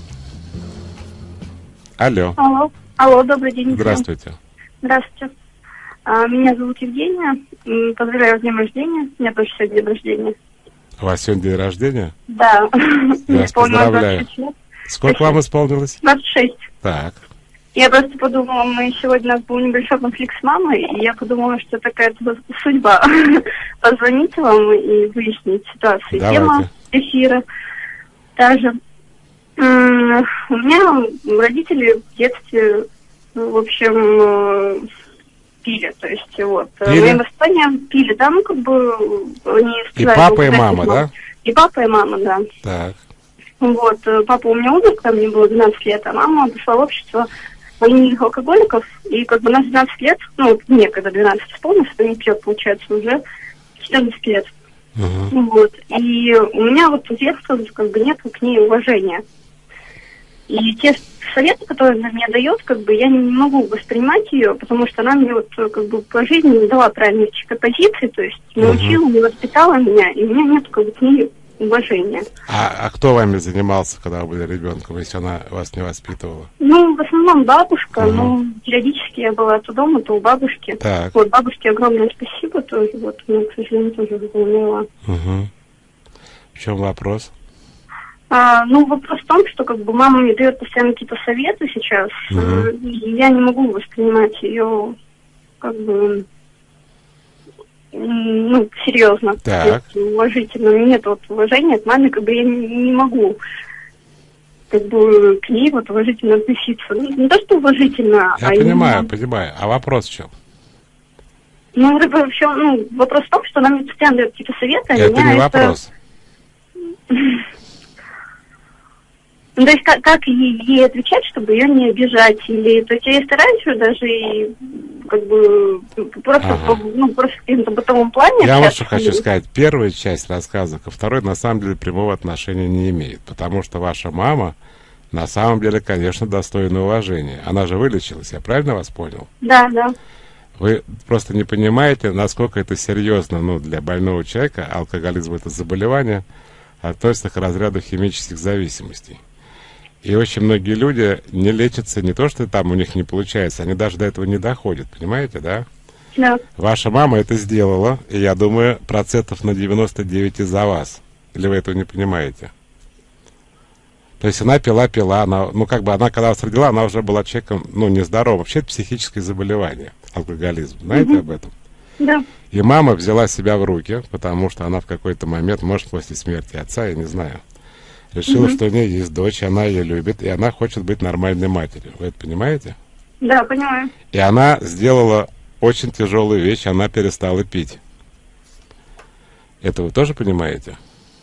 Алло. Алло. Алло, добрый день. Здравствуйте. Здравствуйте. А, Меня зовут Евгения. Поздравляю с днем рождения. У меня тоже сегодня день рождения. У вас сегодня день рождения? Да. Я вас поздравляю. 26 лет. Сколько вам исполнилось? 26. Так. Я просто подумала, мы сегодня у нас был небольшой конфликт с мамой, и я подумала, что такая судьба позвонить вам и выяснить ситуацию. Давайте. Тема эфира та же. М, У меня родители в детстве, ну, в общем, э, пили. То есть вот. Пили? Мои воспитания пили, да, ну как бы они И папа, и «Ну, мама, да? И папа, и мама, да. Так. Вот, э, папа у меня умер, когда мне было 12 лет, а мама пришла в общество военных алкоголиков, и как бы на 12 лет, ну, мне когда 12 исполнилось, это не пьет, получается, уже 14 лет. Мгм. Вот, и у меня вот с детства как бы нет к ней уважения. И те советы, которые она мне дает, как бы я не могу воспринимать ее, потому что она мне вот э, как бы по жизни не дала правильной позиции, то есть не Мгм. учила, не воспитала меня, и у меня нет как бы к ней уважения. А, а кто вами занимался, когда вы были ребенком, если она вас не воспитывала? Ну, в основном бабушка, Мгм. но периодически я была то дома, то у бабушки. Так. Вот, бабушке огромное спасибо тоже, вот, мне, к сожалению, тоже умерла. Мгм. В чем вопрос? А, ну, вопрос в том, что как бы мама мне дает постоянно какие-то советы сейчас, э, и я не могу воспринимать ее как бы ну, серьезно, Так. то есть уважительно. У меня нет вот уважения к маме, как бы я не, не могу как бы к ней вот уважительно относиться. Ну, не то, что уважительно, Я а понимаю, именно- понимаю. А вопрос в чем? Ну, это вообще, ну, вопрос в том, что она мне постоянно дает какие-то советы, а Это меня не вопрос. Ну, то есть как, как ей, ей отвечать, чтобы ее не обижать? Или, то есть я стараюсь даже и как бы просто, Ага. ну, просто в каком-то бытовом плане. Я вот что хочу сказать. Первая часть рассказа ко второй на самом деле прямого отношения не имеет. Потому что ваша мама на самом деле, конечно, достойна уважения. Она же вылечилась, я правильно вас понял? Да, да. Вы просто не понимаете, насколько это серьезно ну, для больного человека. Алкоголизм это заболевание, относится к разряду химических зависимостей. И очень многие люди не лечатся не то, что там у них не получается, они даже до этого не доходят, понимаете, да? Да. Ваша мама это сделала, и я думаю, процентов на 99 из-за вас. Или вы этого не понимаете? То есть она пила-пила, она, ну как бы она когда вас родила, она уже была человеком, ну, нездоровым. Вообще это психическое заболевание, алкоголизм. Знаете об этом? Да. И мама взяла себя в руки, потому что она в какой-то момент, может, после смерти отца, я не знаю, решила, что у нее есть дочь, она ее любит, и она хочет быть нормальной матерью. Вы это понимаете? Да, понимаю. И она сделала очень тяжелую вещь, она перестала пить. Это вы тоже понимаете?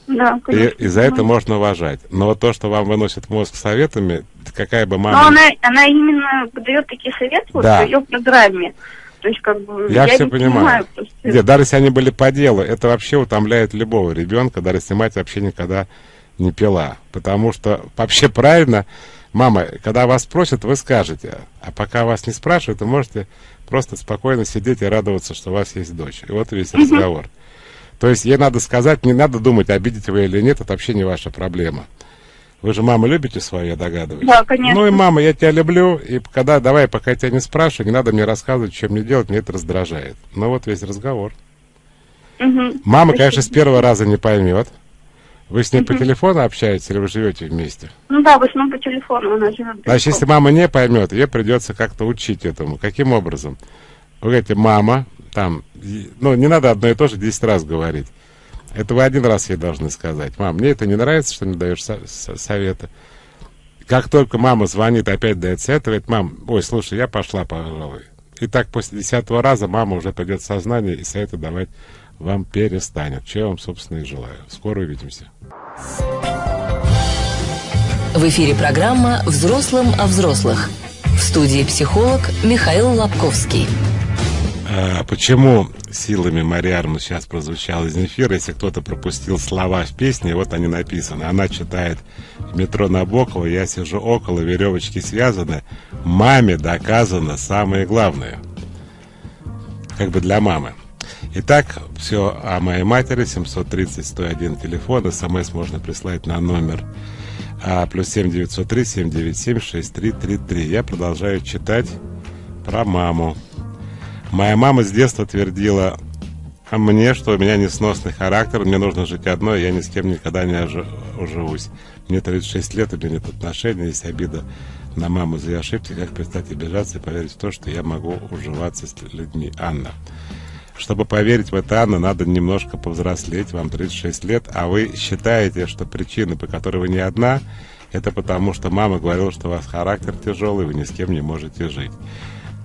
Да, И, конечно. и за это понимаю. можно уважать. Но вот то, что вам выносит мозг советами, какая бы Но мама... она, она именно дает такие советы вот Да. в ее программе. То есть, как бы, Я, все не понимаю. просто. Нет, даже если они были по делу, это вообще утомляет любого ребенка, даже если мать вообще никогда не пила. Потому что вообще правильно, мама, когда вас спросят, вы скажете. А пока вас не спрашивают, вы можете просто спокойно сидеть и радоваться, что у вас есть дочь. И вот весь разговор. То есть ей надо сказать, не надо думать, обидите вы или нет, это вообще не ваша проблема. Вы же маму любите свою, я догадываюсь. Да, конечно. Ну и мама, я тебя люблю, и когда, давай, пока я тебя не спрашиваю, не надо мне рассказывать, что мне делать, мне это раздражает. Ну вот весь разговор. Мгм. Мама, Спасибо. конечно, с первого раза не поймет. Вы с ней по телефону общаетесь или вы живете вместе? Ну да, в основном по телефону она живет. Значит, если мама не поймет, ей придется как-то учить этому. Каким образом? Вы говорите, мама, там, ну, не надо одно и то же 10 раз говорить. Это вы один раз ей должны сказать. Мам, мне это не нравится, что не даешь со- со- советы. Как только мама звонит, опять дает совет, говорит, мам, ой, слушай, я пошла, пожалуй. И так после десятого раза мама уже придет в сознание и советы давать вам перестанет. Чего я вам, собственно, и желаю. Скоро увидимся. В эфире программа «Взрослым о взрослых». В студии психолог Михаил Лобковский. А, Почему силами Мариармы сейчас прозвучал из эфира, если кто-то пропустил слова в песне, вот они написаны. Она читает в метро Набокова, я сижу около, веревочки связаны. Маме доказано самое главное. Как бы для мамы. Итак, все о моей матери, 730-101 телефон, смс можно прислать на номер а, плюс 7 903 797 6333. Я продолжаю читать про маму. Моя мама с детства твердила мне, что у меня несносный характер, мне нужно жить одной, я ни с кем никогда не ожи- уживусь. Мне 36 лет, у меня нет отношений, есть обида на маму за ошибки. Как перестать обижаться и поверить в то, что я могу уживаться с людьми? Анна. Чтобы поверить в это, Анна, надо немножко повзрослеть, вам 36 лет, а вы считаете, что причина, по которой вы не одна, это потому, что мама говорила, что у вас характер тяжелый, вы ни с кем не можете жить.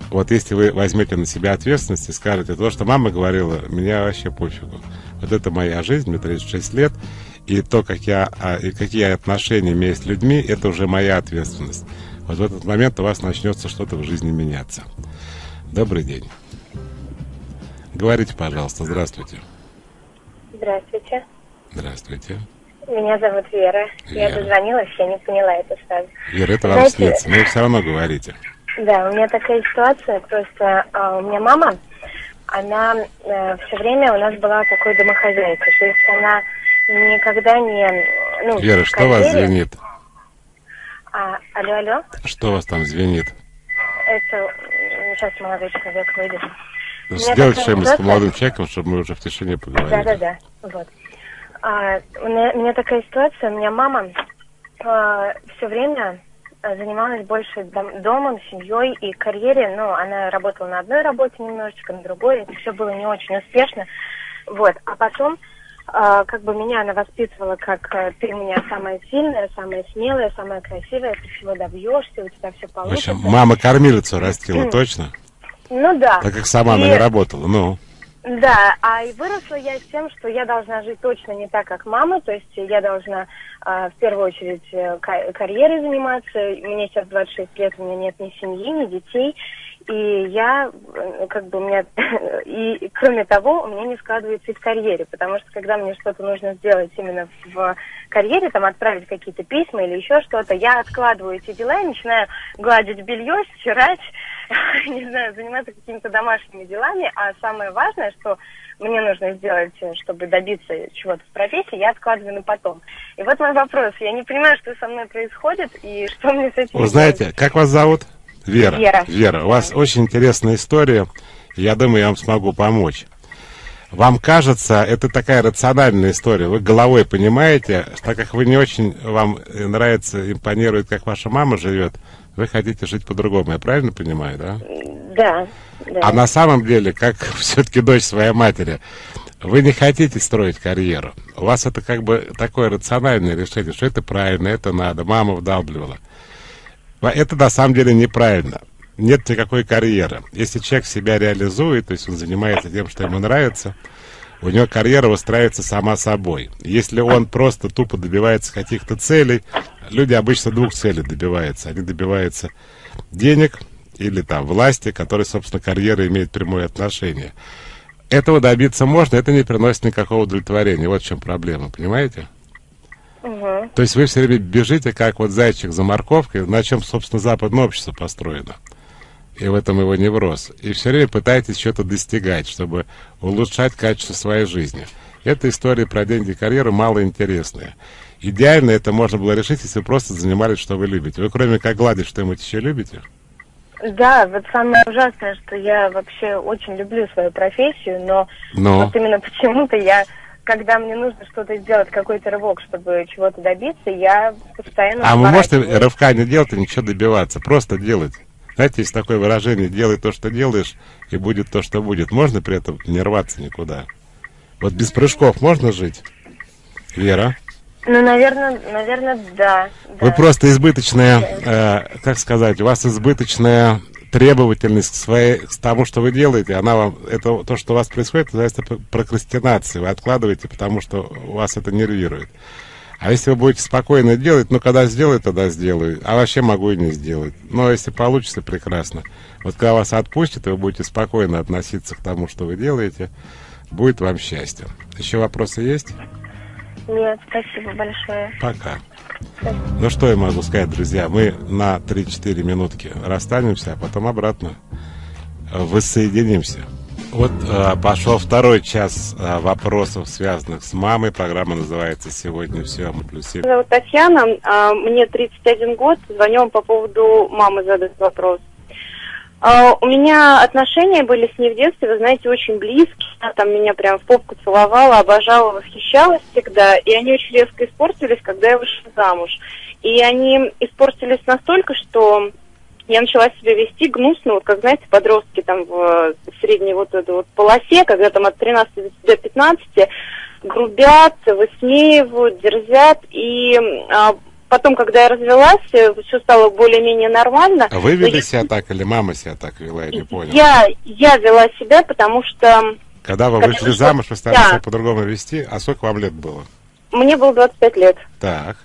Вот если вы возьмете на себя ответственность и скажете, то, что мама говорила, меня вообще пофигу. Вот это моя жизнь, мне 36 лет, и то, как я, а, и какие отношения имею с людьми, это уже моя ответственность. Вот в этот момент у вас начнется что-то в жизни меняться. Добрый день. Говорите, пожалуйста, здравствуйте. Здравствуйте. Здравствуйте. Меня зовут Вера. Я Вера. дозвонилась, я не поняла это сразу. Вера, это вам Знаете- снится, но вы все равно говорите. Да, у меня такая ситуация, просто а, у меня мама, она все время у нас была такой домохозяйкой, то есть она никогда не... Ну, Вера, что вас звенит? А, алло, алло, Что вас там звенит? это... Сейчас молодой человек выйдет. Такая что-нибудь с молодым человеком, чтобы мы уже в тишине поговорили. Да, да, да. Вот. А, у, меня, у меня такая ситуация, у меня мама все время а, занималась больше дом- домом, семьей и карьере. Ну, она работала на одной работе немножечко, на другой. Это все было не очень успешно. Вот. А потом, а, как бы меня она воспитывала, как а, ты у меня самая сильная, самая смелая, самая красивая, ты всего добьешься, у тебя все В получится. общем, мама кормилицу растила, точно? Ну да. Так как сама она И- не работала, ну. Да, а и выросла я с тем, что я должна жить точно не так, как мама, то есть я должна а, в первую очередь э, ка- карьерой заниматься. Мне сейчас 26 лет, у меня нет ни семьи, ни детей, и я э, как бы у меня и кроме того у меня не складывается и в карьере, потому что когда мне что-то нужно сделать именно в карьере, там отправить какие-то письма или еще что-то, я откладываю эти дела и начинаю гладить белье, стирать, не знаю, заниматься какими-то домашними делами, а самое важное, что мне нужно сделать, э, чтобы добиться чего-то в профессии, я откладываю на потом. И вот мой вопрос. Я не понимаю, что со мной происходит и что мне с этим Вы знаете, как вас зовут? Вера. Вера. Вера, у вас очень интересная история. Я думаю, я вам смогу помочь. Вам кажется, это такая рациональная история. Вы головой понимаете, так как вы не очень вам нравится, импонирует, как ваша мама живет, вы хотите жить по-другому. Я правильно понимаю, да? Да, да. А на самом деле, как все-таки дочь своей матери, вы не хотите строить карьеру. У вас это как бы такое рациональное решение, что это правильно, это надо. Мама вдалбливала. Это на самом деле неправильно. Нет никакой карьеры. Если человек себя реализует, то есть он занимается тем, что ему нравится, у него карьера выстраивается сама собой. Если он просто тупо добивается каких-то целей, люди обычно двух целей добиваются. Они добиваются денег или там власти, которые, собственно, карьера имеет прямое отношение. Этого добиться можно, это не приносит никакого удовлетворения. Вот в чем проблема, понимаете? Мгм. То есть вы все время бежите, как вот зайчик за морковкой, на чем, собственно, западное общество построено. И в этом его невроз. И все время пытаетесь что-то достигать, чтобы улучшать качество своей жизни. Эта история про деньги и карьеру малоинтересная. Идеально это можно было решить, если вы просто занимались, что вы любите. Вы кроме как гладить что-нибудь еще любите? Да, вот самое ужасное, что я вообще очень люблю свою профессию, но Но. вот именно почему-то я, когда мне нужно что-то сделать, какой-то рывок, чтобы чего-то добиться, я постоянно А вы можете рывка не делать и ничего добиваться, просто делать. Знаете, есть такое выражение, делай то, что делаешь, и будет то, что будет. Можно при этом не рваться никуда? Вот без прыжков можно жить? Вера? Ну, наверное, наверное, да. Вы да. просто избыточная, э, как сказать, у вас избыточная требовательность к, своей, к тому, что вы делаете, она вам, это то, что у вас происходит, называется пр- прокрастинацией. Вы откладываете, потому что вас это нервирует. А если вы будете спокойно делать, ну, когда сделаю, тогда сделаю. А вообще могу и не сделать. Но если получится, прекрасно. Вот когда вас отпустят, вы будете спокойно относиться к тому, что вы делаете, будет вам счастье. Еще вопросы есть? Нет, спасибо большое. Пока. Ну что я могу сказать, друзья, мы на 3-4 минутки расстанемся, а потом обратно э, воссоединимся. Вот э, пошел второй час э, вопросов, связанных с мамой. Программа называется «Сегодня все, мы плюс семь». Меня зовут Татьяна, а, мне 31 год, звоню вам по поводу мамы задать вопрос. А, у меня отношения были с ней в детстве, вы знаете, очень близкие. Она там меня прям в попку целовала, обожала, восхищалась всегда. И они очень резко испортились, когда я вышла замуж. И они испортились настолько, что я начала себя вести гнусно, вот как, знаете, подростки там в средней вот этой вот полосе, когда там от 13 до 15 грубят, высмеивают, дерзят. И а, потом, когда я развелась, все стало более-менее нормально. А вы вели себя так или мама себя так вела, я не понял? Я, я вела себя, потому что... Когда вы вышли замуж, вы стали да. себя по-другому вести, а сколько вам лет было? Мне было 25 лет. Так.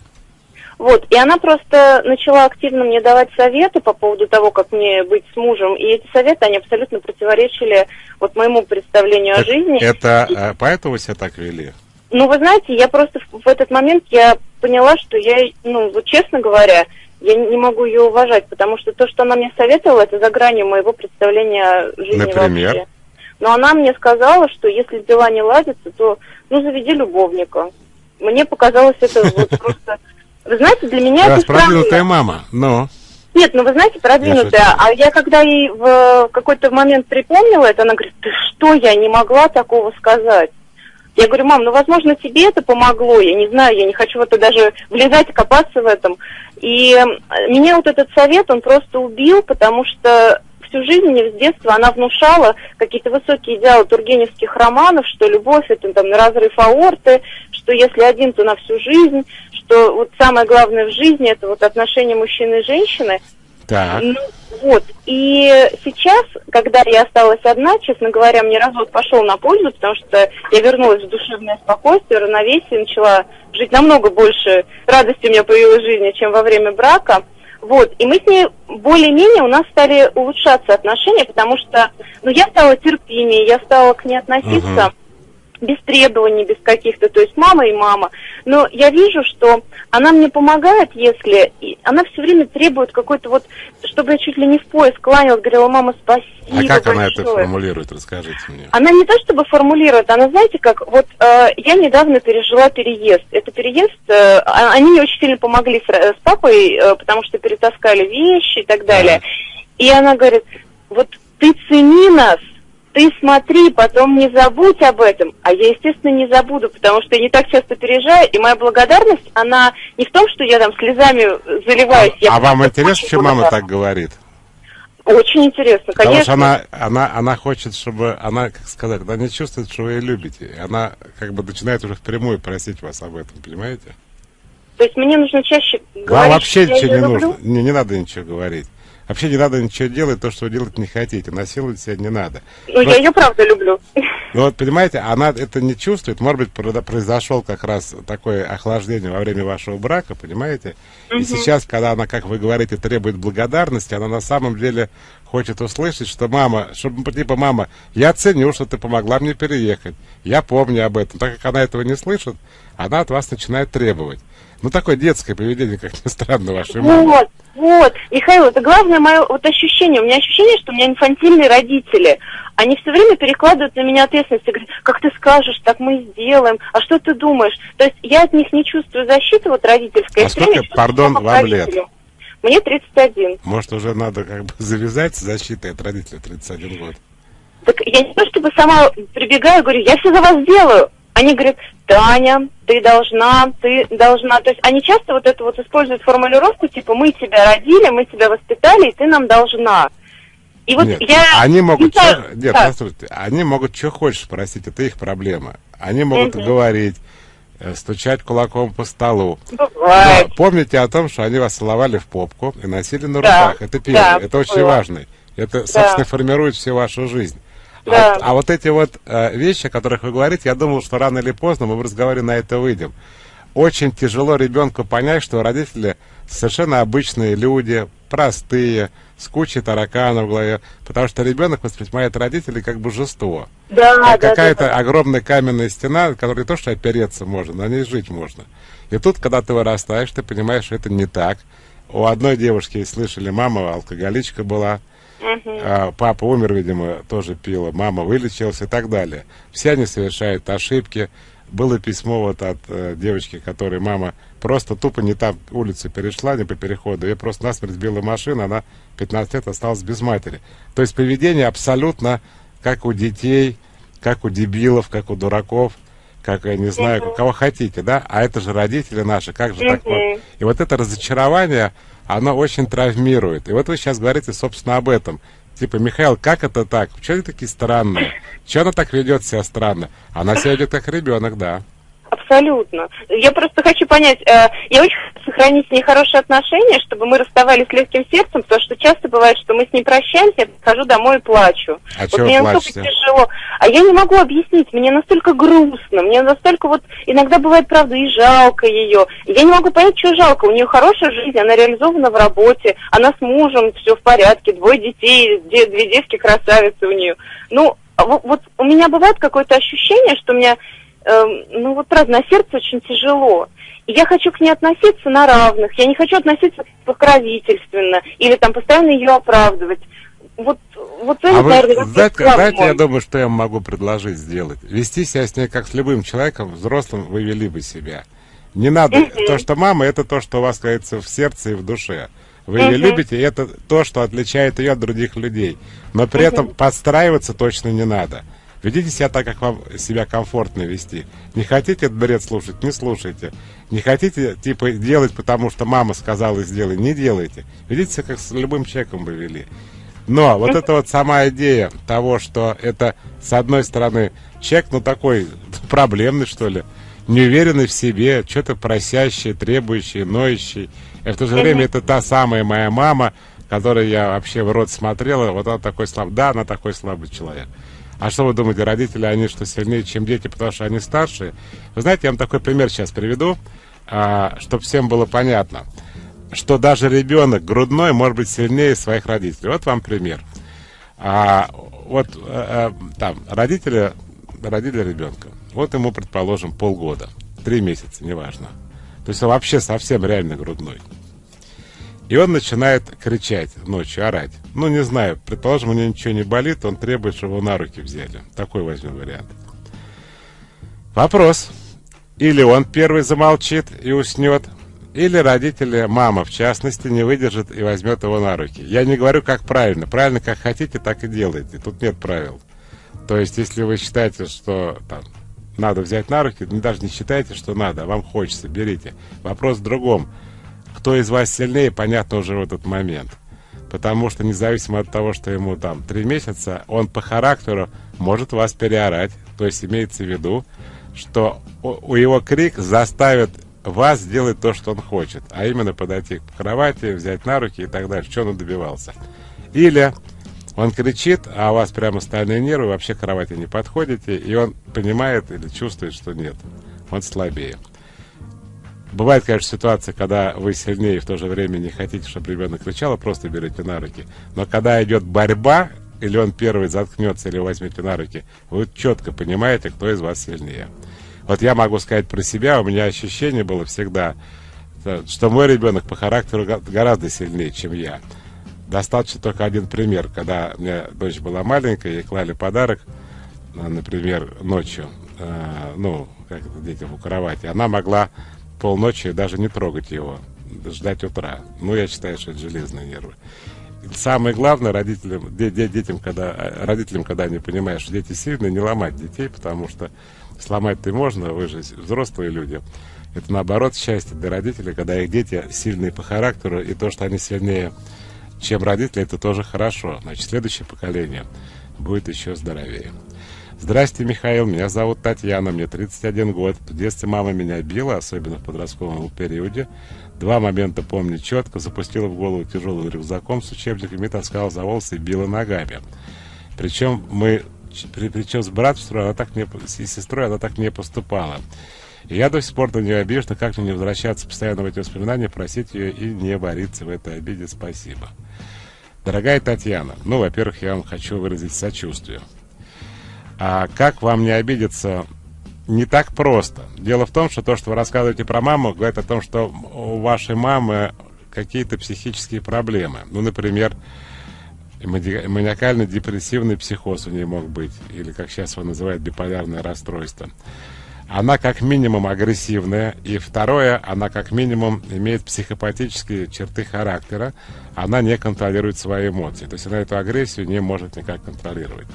Вот, и она просто начала активно мне давать советы по поводу того, как мне быть с мужем, и эти советы, они абсолютно противоречили вот моему представлению так о жизни. Это и... А, поэтому себя так вели? Ну, вы знаете, я просто в, в этот момент я поняла, что я, ну, вот честно говоря, я не могу ее уважать, потому что то, что она мне советовала, это за гранью моего представления жизни Например? вообще. Но она мне сказала, что если дела не ладятся, то, ну, заведи любовника. Мне показалось это вот просто вы знаете, для меня Раз, это продвинутая мама, но... Нет, ну вы знаете, продвинутая. Я а я когда ей в какой-то момент припомнила это, она говорит, ты что, я не могла такого сказать. Я говорю, мам, ну, возможно, тебе это помогло, я не знаю, я не хочу в это даже влезать копаться в этом. И меня вот этот совет, он просто убил, потому что всю жизнь мне с детства она внушала какие-то высокие идеалы тургеневских романов, что любовь это там разрыв аорты, что если один, то на всю жизнь, что вот самое главное в жизни это вот отношения мужчины и женщины. Так. Ну, вот. И сейчас, когда я осталась одна, честно говоря, мне развод пошел на пользу, потому что я вернулась в душевное спокойствие, равновесие, начала жить намного больше радости у меня появилась в жизни, чем во время брака. Вот, и мы с ней более-менее у нас стали улучшаться отношения, потому что, ну, я стала терпимее, я стала к ней относиться. Uh-huh без требований, без каких-то, то есть мама и мама. Но я вижу, что она мне помогает, если она все время требует какой-то вот, чтобы я чуть ли не в пояс кланялась, говорила, мама, спасибо. А как большое. она это формулирует, расскажите мне. Она не то чтобы формулирует, она, знаете, как, вот э, я недавно пережила переезд. Это переезд, э, а, они мне очень сильно помогли с, с папой, э, потому что перетаскали вещи и так далее. Да. И она говорит, вот ты цени нас, ты смотри, потом не забудь об этом. А я, естественно, не забуду, потому что я не так часто переезжаю, и моя благодарность, она не в том, что я там слезами заливаюсь. А, я а вам интересно, что мама так говорит? Очень интересно, Потому конечно. что она, она, она хочет, чтобы, она, как сказать, она не чувствует, что вы ее любите. Она как бы начинает уже впрямую просить вас об этом, понимаете? То есть мне нужно чаще говорить, Вам вообще что ничего не люблю? нужно. Не, не надо ничего говорить. Вообще не надо ничего делать, то, что вы делать не хотите. Насиловать себя не надо. Ну, я ее правда люблю. Ну вот, понимаете, она это не чувствует. Может быть, произошел как раз такое охлаждение во время вашего брака, понимаете? И сейчас, когда она, как вы говорите, требует благодарности, она на самом деле хочет услышать, что мама, чтобы типа, мама, я ценю, что ты помогла мне переехать. Я помню об этом. Так как она этого не слышит, она от вас начинает требовать. Ну, такое детское поведение, как ни странно, вашей мамы. Вот, вот. Михаил, это главное мое вот ощущение. У меня ощущение, что у меня инфантильные родители. Они все время перекладывают на меня ответственность и говорят, как ты скажешь, так мы сделаем, а что ты думаешь? То есть я от них не чувствую защиты вот родительской. А сколько, пардон, вам лет? Мне 31. Может, уже надо как бы завязать защитой от родителей 31 год? Так я не то чтобы сама прибегаю, говорю, я все за вас делаю. Они говорят, Таня, ты должна, ты должна. То есть они часто вот это вот используют формулировку, типа, мы тебя родили, мы тебя воспитали, и ты нам должна. И вот нет, я... Они могут... Не что, нет, да. послушайте, они могут что хочешь спросить, это их проблема. Они могут угу. говорить, э, стучать кулаком по столу. Бывает. Но помните о том, что они вас целовали в попку и носили на руках. Да. Это первое, да, это очень было. важно. Это, собственно, да. формирует всю вашу жизнь. Да. А, а вот эти вот э, вещи, о которых вы говорите, я думал, что рано или поздно мы в разговоре на это выйдем. Очень тяжело ребенку понять, что родители совершенно обычные люди, простые, с кучей тараканов в голове, потому что ребенок воспринимает родителей как божество. Да, как да, какая-то да. огромная каменная стена, которой не то, что опереться можно, на ней жить можно. И тут, когда ты вырастаешь, ты понимаешь, что это не так. У одной девушки, слышали, мама алкоголичка была, А, папа умер, видимо, тоже пила, мама вылечилась и так далее. Все они совершают ошибки. было письмо вот от э, девочки, которой мама просто тупо не там улицу перешла, не по переходу, ее просто насмерть сбила машина, она 15 лет осталась без матери. То есть поведение абсолютно как у детей, как у дебилов, как у дураков, как, я не знаю, uh-huh. кого хотите, да? А это же родители наши, как же так вот? И вот это разочарование, оно очень травмирует. И вот вы сейчас говорите, собственно, об этом. Типа, Михаил, как это так? Почему они такие странные? Чего она так ведет себя странно? Она себя ведет как ребенок, да. Абсолютно. Я просто хочу понять, э, я очень хочу сохранить с ней хорошие отношения, чтобы мы расставались с легким сердцем, потому что часто бывает, что мы с ней прощаемся, я прихожу домой и плачу. А вот чего мне плачете? настолько тяжело. А я не могу объяснить, мне настолько грустно, мне настолько вот, иногда бывает, правда, и жалко ее. Я не могу понять, что жалко. У нее хорошая жизнь, она реализована в работе, она с мужем, все в порядке, двое детей, две, две девки красавицы у нее. Ну, а вот, вот у меня бывает какое-то ощущение, что у меня ну вот правда, на сердце очень тяжело. И я хочу к ней относиться на равных. Я не хочу относиться покровительственно или там постоянно ее оправдывать. Вот, вот это, а вы, наверное, знаете, знаете, я думаю, что я могу предложить сделать? Вести себя с ней как с любым человеком, взрослым вы вели бы себя. Не надо, Мгм. то, что мама, это то, что у вас, кажется, в сердце и в душе. Вы ее Мгм. любите, и это то, что отличает ее от других людей. Но при этом подстраиваться точно не надо. Ведите себя так, как вам себя комфортно вести. Не хотите этот бред слушать, не слушайте. Не хотите, типа, делать, потому что мама сказала сделай, не делайте. Ведите себя, как с любым человеком бы вели. Но вот эта вот сама идея того, что это, с одной стороны, человек, ну, такой проблемный, что ли, неуверенный в себе, что-то просящий, требующий, ноющий. И в то же время это та самая моя мама, которой я вообще в рот смотрела, вот она такой слабый. Да, она такой слабый человек. А что вы думаете, родители, они что, сильнее, чем дети, потому что они старшие? Вы знаете, я вам такой пример сейчас приведу, чтобы всем было понятно, что даже ребенок грудной может быть сильнее своих родителей. Вот вам пример. А, вот а, а, там родители родили ребенка. Вот ему, предположим, полгода, три месяца, неважно. То есть он вообще совсем реально грудной. И он начинает кричать ночью, орать. Ну, не знаю, предположим, у него ничего не болит, он требует, чтобы его на руки взяли. Такой возьмем вариант. Вопрос. Или он первый замолчит и уснет, или родители, мама в частности, не выдержит и возьмет его на руки. Я не говорю, как правильно. Правильно, как хотите, так и делайте. Тут нет правил. То есть, если вы считаете, что там, надо взять на руки, даже не считайте, что надо, а вам хочется, берите. Вопрос в другом. Кто из вас сильнее, понятно уже в этот момент. Потому что независимо от того, что ему там три месяца, он по характеру может вас переорать. То есть имеется в виду, что у его крик заставит вас сделать то, что он хочет. А именно подойти к кровати, взять на руки и так далее. Что он добивался. Или он кричит, а у вас прямо стальные нервы, вообще к кровати не подходите, и он понимает или чувствует, что нет, он слабее. Бывает, конечно, ситуация, когда вы сильнее и в то же время не хотите, чтобы ребенок кричал, а просто берете на руки. Но когда идет борьба, или он первый заткнется, или возьмете на руки, вы четко понимаете, кто из вас сильнее. Вот я могу сказать про себя, у меня ощущение было всегда, что мой ребенок по характеру гораздо сильнее, чем я. Достаточно только один пример, когда у меня дочь была маленькая, ей клали подарок, например, ночью, э, ну, как это детям у кровати, она могла полночи даже не трогать его, ждать утра. Ну, я считаю, что это железные нервы. Самое главное родителям, детям, когда, родителям, когда они понимают, что дети сильные, не ломать детей, потому что сломать-то можно, вы же взрослые люди. Это наоборот счастье для родителей, когда их дети сильные по характеру, и то, что они сильнее, чем родители, это тоже хорошо. Значит, следующее поколение будет еще здоровее. Здрасте, Михаил, меня зовут Татьяна, мне 31 год. В детстве мама меня била, особенно в подростковом периоде. Два момента помню четко. Запустила в голову тяжелым рюкзаком с учебниками, таскала за волосы и била ногами. Причем мы, причем с братом она так не, и сестрой она так не поступала. И я до сих пор на нее обижена, как мне не возвращаться постоянно в эти воспоминания, просить ее и не вариться в этой обиде. Спасибо. Дорогая Татьяна, ну, во-первых, я вам хочу выразить сочувствие. А как вам не обидеться, не так просто. Дело в том, что то, что вы рассказываете про маму, говорит о том, что у вашей мамы какие-то психические проблемы. Ну, например, маниакально-депрессивный психоз у нее мог быть, или, как сейчас его называют, биполярное расстройство. она как минимум агрессивная, и второе, она как минимум имеет психопатические черты характера, она не контролирует свои эмоции, то есть она эту агрессию не может никак контролировать.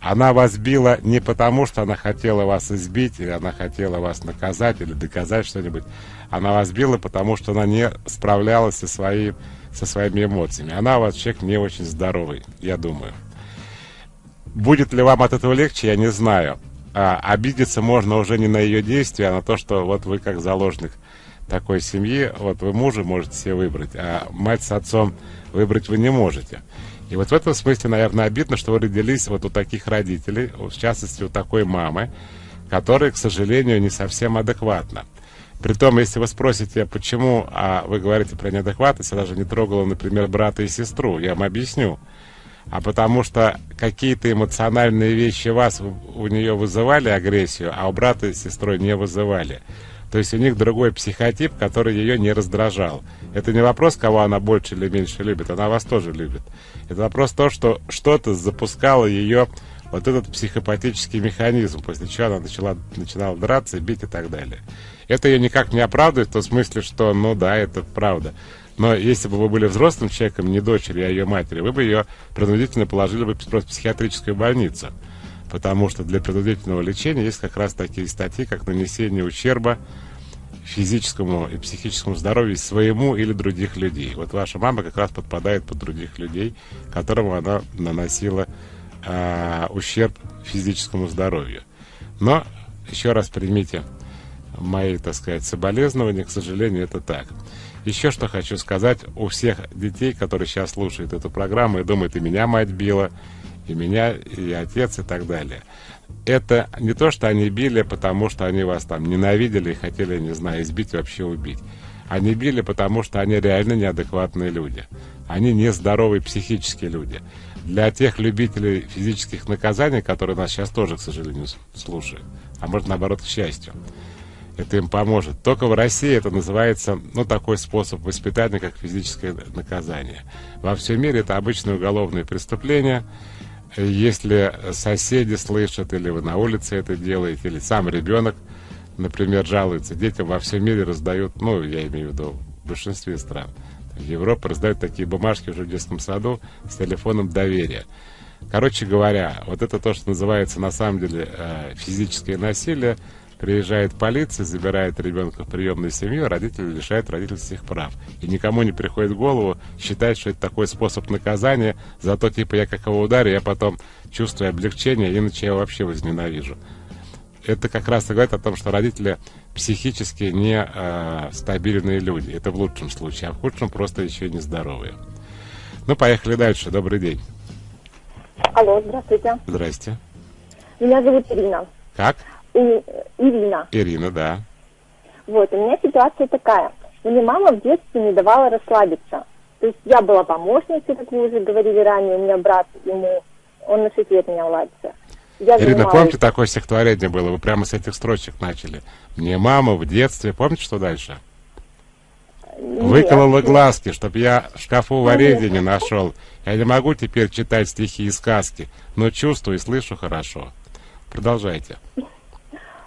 Она вас била не потому, что она хотела вас избить, или она хотела вас наказать, или доказать что-нибудь. Она вас била, потому что она не справлялась со, своей, со своими эмоциями. Она у вас человек не очень здоровый, я думаю. Будет ли вам от этого легче, я не знаю. А, обидеться можно уже не на ее действия, а на то, что вот вы как заложник такой семьи, вот вы мужа можете себе выбрать, а мать с отцом выбрать вы не можете. И вот в этом смысле, наверное, обидно, что вы родились вот у таких родителей, в частности, у такой мамы, которая, к сожалению, не совсем адекватна. Притом, если вы спросите, почему а вы говорите про неадекватность, я даже не трогала, например, брата и сестру, я вам объясню. А потому что какие-то эмоциональные вещи вас у нее вызывали агрессию, а у брата и сестрой не вызывали. То есть у них другой психотип, который ее не раздражал. Это не вопрос, кого она больше или меньше любит, она вас тоже любит. Это вопрос то, что что-то запускало ее вот этот психопатический механизм, после чего она начала, начинала драться, бить и так далее. Это ее никак не оправдывает в том смысле, что, ну да, это правда. Но если бы вы были взрослым человеком, не дочерью, а ее матери, вы бы ее принудительно положили бы в психиатрическую больницу потому что для принудительного лечения есть как раз такие статьи, как нанесение ущерба физическому и психическому здоровью своему или других людей. Вот ваша мама как раз подпадает под других людей, которым она наносила э, ущерб физическому здоровью. Но еще раз примите мои, так сказать, соболезнования, к сожалению, это так. Еще что хочу сказать, у всех детей, которые сейчас слушают эту программу и думают, и меня мать била, и меня, и отец, и так далее. Это не то, что они били, потому что они вас там ненавидели и хотели, не знаю, избить, вообще убить. Они били, потому что они реально неадекватные люди. Они нездоровые психические люди. Для тех любителей физических наказаний, которые нас сейчас тоже, к сожалению, слушают, а может, наоборот, к счастью, это им поможет. Только в России это называется, ну, такой способ воспитания, как физическое наказание. Во всем мире это обычное уголовное преступление – если соседи слышат, или вы на улице это делаете, или сам ребенок, например, жалуется, детям во всем мире раздают, ну, я имею в виду в большинстве стран, в Европе раздают такие бумажки уже в детском саду с телефоном доверия. Короче говоря, вот это то, что называется на самом деле э, физическое насилие, Приезжает полиция, забирает ребенка в приемную семью, родители лишают родительских прав. И никому не приходит в голову считать, что это такой способ наказания, зато типа я как его ударю, я потом чувствую облегчение, иначе я вообще возненавижу. Это как раз и говорит о том, что родители психически не э, стабильные люди. Это в лучшем случае, а в худшем просто еще и нездоровые. Ну, поехали дальше. Добрый день. Алло, здравствуйте. Здрасте. Меня зовут Ирина. Как? И, Ирина. Ирина, да. Вот, у меня ситуация такая. Мне мама в детстве не давала расслабиться. То есть я была помощницей, как вы уже говорили ранее, у меня брат, ему, он на 6 лет меня младше. Я Ирина, занималась... помните, такое стихотворение было? Вы прямо с этих строчек начали. Мне мама в детстве, помните, что дальше? Нет. Выколола глазки, чтоб я в шкафу варенье не нашел. Я не могу теперь читать стихи и сказки, но чувствую и слышу хорошо. Продолжайте.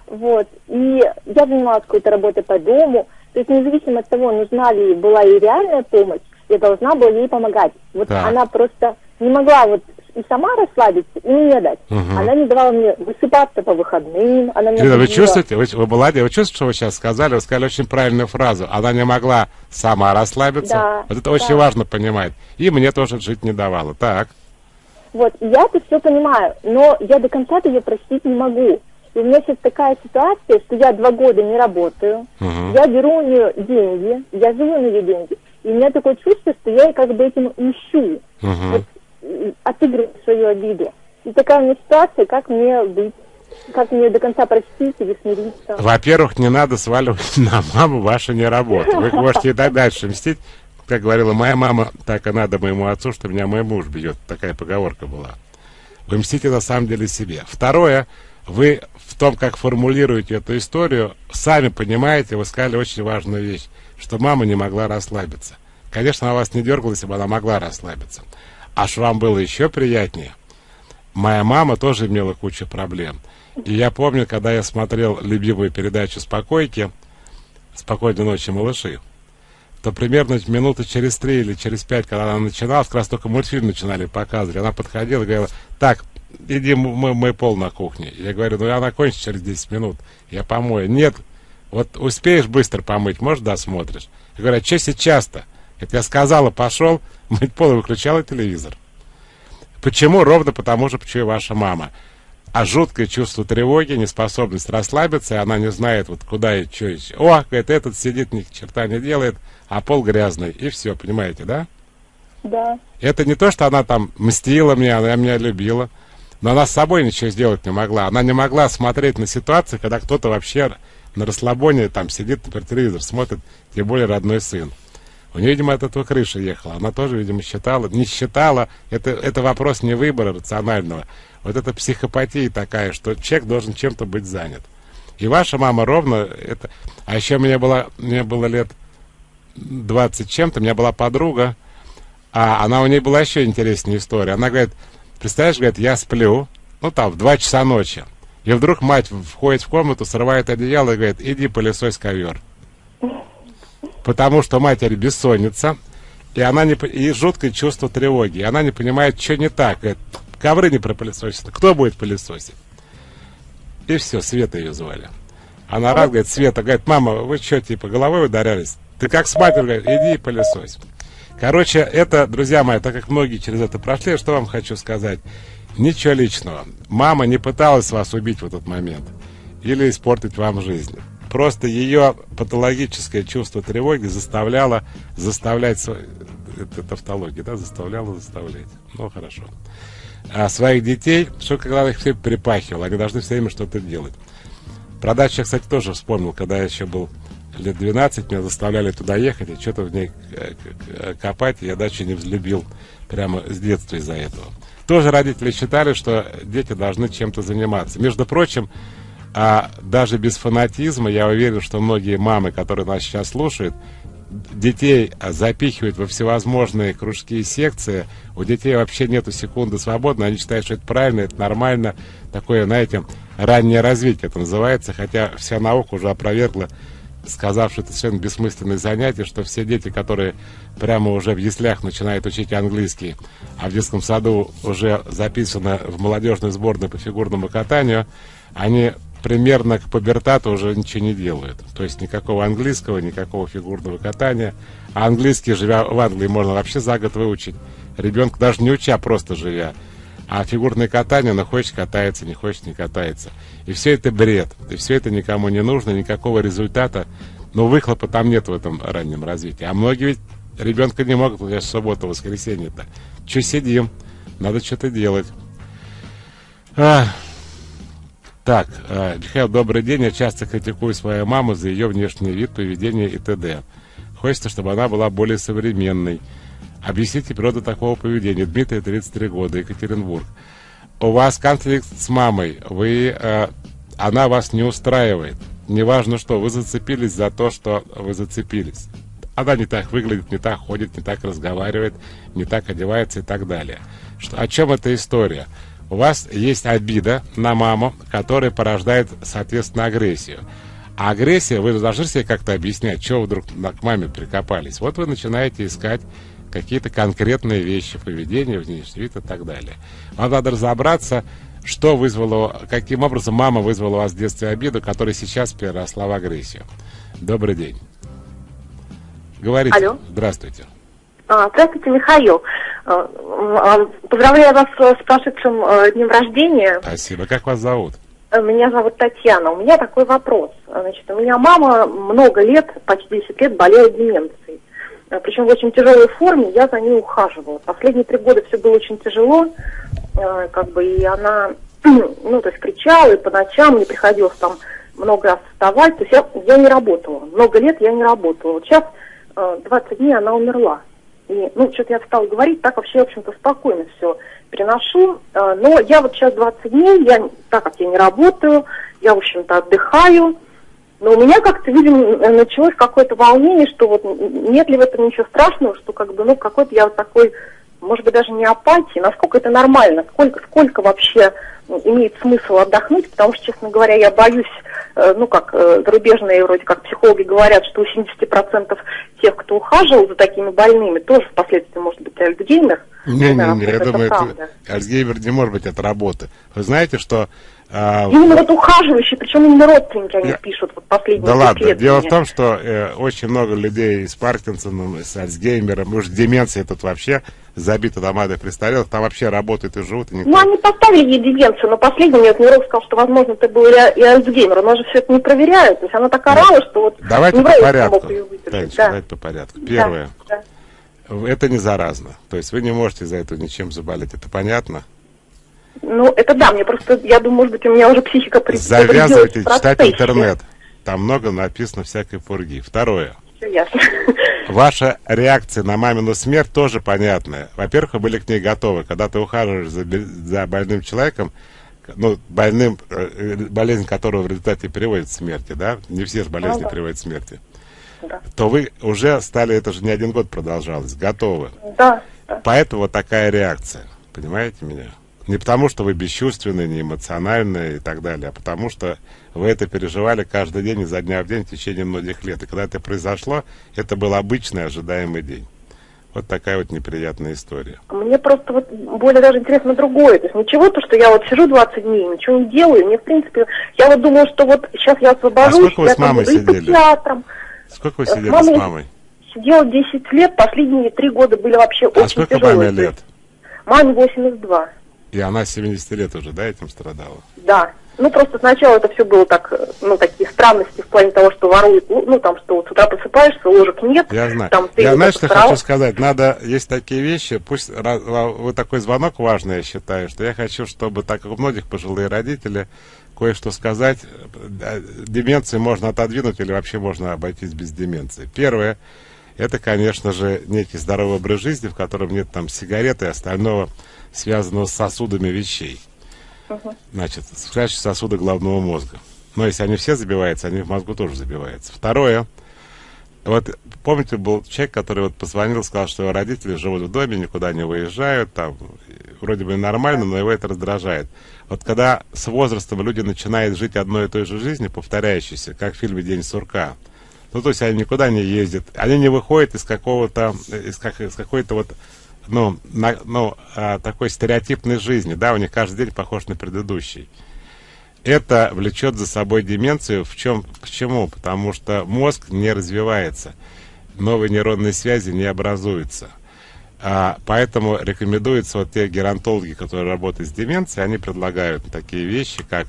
Вот. И я занималась какой-то работой по дому. То есть независимо от того, нужна ли была ей реальная помощь, я должна была ей помогать. Вот Так. она просто не могла вот и сама расслабиться, и мне дать. Мгм. Она не давала мне высыпаться по выходным. Она меня Ирина, вы чувствуете, вы, вы молодец, вы чувствуете, что вы сейчас сказали? Вы сказали очень правильную фразу. Она не могла сама расслабиться. Да, вот это очень да. важно понимать. И мне тоже жить не давала. Так. Вот, я это все понимаю, но я до конца ее простить не могу. И у меня сейчас такая ситуация, что я два года не работаю, Мгм. я беру у нее деньги, я живу на ее деньги, и у меня такое чувство, что я ей как бы этим ищу, Мгм. вот, отыгрываю свою обиду. И такая у меня ситуация, как мне быть, как мне до конца простить или смириться. Во-первых, не надо сваливать на маму вашу неработу. Вы можете и так дальше мстить. Как говорила моя мама, так и надо моему отцу, что меня мой муж бьет. Такая поговорка была. Вы мстите на самом деле себе. Второе, вы в том, как формулируете эту историю, сами понимаете, вы сказали очень важную вещь, что мама не могла расслабиться. Конечно, она вас не дергала, если бы она могла расслабиться. А что вам было еще приятнее, моя мама тоже имела кучу проблем. И я помню, когда я смотрел любимую передачу «Спокойки», «Спокойной ночи, малыши», то примерно минуты через три или через пять, когда она начиналась, как раз только мультфильм начинали показывать, она подходила и говорила, так, иди мы, мой пол на кухне. Я говорю, ну она кончится через 10 минут, я помою. Нет, вот успеешь быстро помыть, может, досмотришь. Я говорю, а что сейчас-то? Это я сказала, пошел, мыть пол и выключала телевизор. Почему? Ровно потому же, почему и ваша мама. А жуткое чувство тревоги, неспособность расслабиться, и она не знает, вот куда и что еще. О, говорит, этот сидит, ни черта не делает, а пол грязный. И все, понимаете, да? Да. Это не то, что она там мстила мне, она меня любила. Но она с собой ничего сделать не могла. Она не могла смотреть на ситуацию, когда кто-то вообще на расслабоне там сидит, например, телевизор смотрит, тем более родной сын. У нее, видимо, от этого крыша ехала. Она тоже, видимо, считала, не считала. Это, это вопрос не выбора рационального. Вот это психопатия такая, что человек должен чем-то быть занят. И ваша мама ровно это... А еще мне было, мне было лет 20 чем-то, у меня была подруга, а она у нее была еще интереснее история. Она говорит, представляешь, говорит, я сплю, ну там, в 2 часа ночи. И вдруг мать входит в комнату, срывает одеяло и говорит, иди пылесось ковер потому что матери бессонница, и она не и жуткое чувство тревоги, и она не понимает, что не так. Говорит, ковры не пропылесосят, кто будет пылесосить? И все, Света ее звали. Она раз говорит, Света, говорит, мама, вы что, типа, головой ударялись? Ты как с матерью, говорит, иди пылесось. Короче, это, друзья мои, так как многие через это прошли, что вам хочу сказать? Ничего личного. Мама не пыталась вас убить в этот момент или испортить вам жизнь. Просто ее патологическое чувство тревоги заставляло заставлять... Это тавтология, да? Заставляло заставлять. Ну, хорошо. А своих детей, что когда их все припахивало, они должны все время что-то делать. Про дачу я, кстати, тоже вспомнил, когда я еще был лет 12, меня заставляли туда ехать, и что-то в ней э, э, копать, я дачу не взлюбил прямо с детства из-за этого. Тоже родители считали, что дети должны чем-то заниматься. Между прочим, а даже без фанатизма, я уверен, что многие мамы, которые нас сейчас слушают, детей запихивают во всевозможные кружки и секции. У детей вообще нету секунды свободны. Они считают, что это правильно, это нормально. Такое, знаете, раннее развитие это называется. Хотя вся наука уже опровергла, сказав, что это совершенно бессмысленное занятие, что все дети, которые прямо уже в яслях начинают учить английский, а в детском саду уже записаны в молодежной сборной по фигурному катанию, они примерно к пубертату уже ничего не делают. То есть никакого английского, никакого фигурного катания. А английский, живя в Англии, можно вообще за год выучить. Ребенка даже не уча, просто живя. А фигурное катание, ну, хочешь катается, не хочешь не катается. И все это бред. И все это никому не нужно, никакого результата. Но выхлопа там нет в этом раннем развитии. А многие ведь ребенка не могут, я суббота, воскресенье-то. Че сидим? Надо что-то делать. А, так, э, Михаил, добрый день. Я часто критикую свою маму за ее внешний вид, поведение и т.д. Хочется, чтобы она была более современной. Объясните природу такого поведения. Дмитрий, 33 года, Екатеринбург. У вас конфликт с мамой. Вы, э, она вас не устраивает. Неважно что, вы зацепились за то, что вы зацепились. Она не так выглядит, не так ходит, не так разговаривает, не так одевается и так далее. Что, о чем эта история? у вас есть обида на маму, которая порождает, соответственно, агрессию. А агрессия, вы должны себе как-то объяснять, что вдруг к маме прикопались. Вот вы начинаете искать какие-то конкретные вещи, поведение, внешний вид и так далее. Вам надо разобраться, что вызвало, каким образом мама вызвала у вас в детстве обиду, которая сейчас переросла в агрессию. Добрый день. Говорите. Алло. Здравствуйте. А, здравствуйте, Михаил. А, а, поздравляю вас с прошедшим э, днем рождения. Спасибо. Как вас зовут? Э, меня зовут Татьяна. У меня такой вопрос. Значит, у меня мама много лет, почти 10 лет, болеет деменцией. Причем в очень тяжелой форме, я за ней ухаживала. Последние три года все было очень тяжело, как бы, и она, ну, то есть кричала, и по ночам мне приходилось там много раз вставать. То есть я, я не работала. Много лет я не работала. Вот сейчас 20 дней она умерла. И, ну, что-то я стала говорить, так вообще, в общем-то, спокойно все переношу. А, но я вот сейчас 20 дней, я, так как я не работаю, я, в общем-то, отдыхаю. Но у меня как-то, видимо, началось какое-то волнение, что вот нет ли в этом ничего страшного, что как бы, ну, какой-то я вот такой может быть, даже не апатии, насколько это нормально, сколько, сколько вообще ну, имеет смысл отдохнуть, потому что, честно говоря, я боюсь, э, ну, как э, зарубежные вроде как психологи говорят, что у 70% тех, кто ухаживал за такими больными, тоже впоследствии может быть Альцгеймер. Не-не-не, я думаю, это, Альцгеймер не может быть от работы. Вы знаете, что а, именно вот ухаживающие, причем именно родственники они я... пишут вот последние Да ладно, дело в том, что э, очень много людей с Паркинсоном, с Альцгеймером, уж деменция тут вообще забита домами престарелых, там вообще работают и живут. И никто... Ну, они поставили ей деменцию, но последний мне невролог сказал, что, возможно, это был и Альцгеймер, но же все это не проверяют, то есть она так орала, что вот... Давайте по порядку, Танечка, да. давайте по порядку. Первое. Да, да. Это не заразно, то есть вы не можете за это ничем заболеть, это понятно? Ну, это да, мне просто, я думаю, может быть, у меня уже психика... При... Завязывайте читать интернет. Там много написано всякой пурги. Второе. Все ясно. Ваша реакция на мамину смерть тоже понятная. Во-первых, вы были к ней готовы. Когда ты ухаживаешь за, за больным человеком, ну, больным, э, болезнь которого в результате приводит к смерти, да? Не все болезни ну, да. приводят к смерти. Да. То вы уже стали, это же не один год продолжалось, готовы. Да. да. Поэтому вот такая реакция. Понимаете меня? Не потому, что вы бесчувственные, не эмоциональные и так далее, а потому что вы это переживали каждый день изо дня в день в течение многих лет. И когда это произошло, это был обычный ожидаемый день. Вот такая вот неприятная история. Мне просто вот более даже интересно другое. То есть ничего, то, что я вот сижу 20 дней, ничего не делаю. Мне, в принципе, я вот думаю, что вот сейчас я освобожусь. А сколько вы с мамой сидели? Театром. Сколько вы сидели с мамой? С мамой? Сидела 10 лет, последние три года были вообще а очень сколько тяжелые. маме лет? Маме 82. И она 70 лет уже, да, этим страдала? Да. Ну, просто сначала это все было так, ну, такие странности в плане того, что воруют, ну, там, что вот с утра просыпаешься, ложек нет. Я знаю. Там, ты я, знаю, что хочу сказать. Надо, есть такие вещи, пусть, вы такой звонок важный, я считаю, что я хочу, чтобы, так как у многих пожилые родители, кое-что сказать. Деменции можно отодвинуть или вообще можно обойтись без деменции. Первое, это, конечно же, некий здоровый образ жизни, в котором нет там сигареты и остального связанного с сосудами вещей. Угу. Значит, спрячь сосуды головного мозга. Но если они все забиваются, они в мозгу тоже забиваются. Второе. Вот помните, был человек, который вот позвонил, сказал, что его родители живут в доме, никуда не выезжают, там вроде бы нормально, но его это раздражает. Вот когда с возрастом люди начинают жить одной и той же жизнью, повторяющейся, как в фильме «День сурка», ну, то есть они никуда не ездят, они не выходят из какого-то, из, как, из какой-то вот ну, на, ну а, такой стереотипной жизни, да, у них каждый день похож на предыдущий. Это влечет за собой деменцию. В чем, почему? Потому что мозг не развивается, новые нейронные связи не образуются. А, поэтому рекомендуется вот те геронтологи, которые работают с деменцией, они предлагают такие вещи, как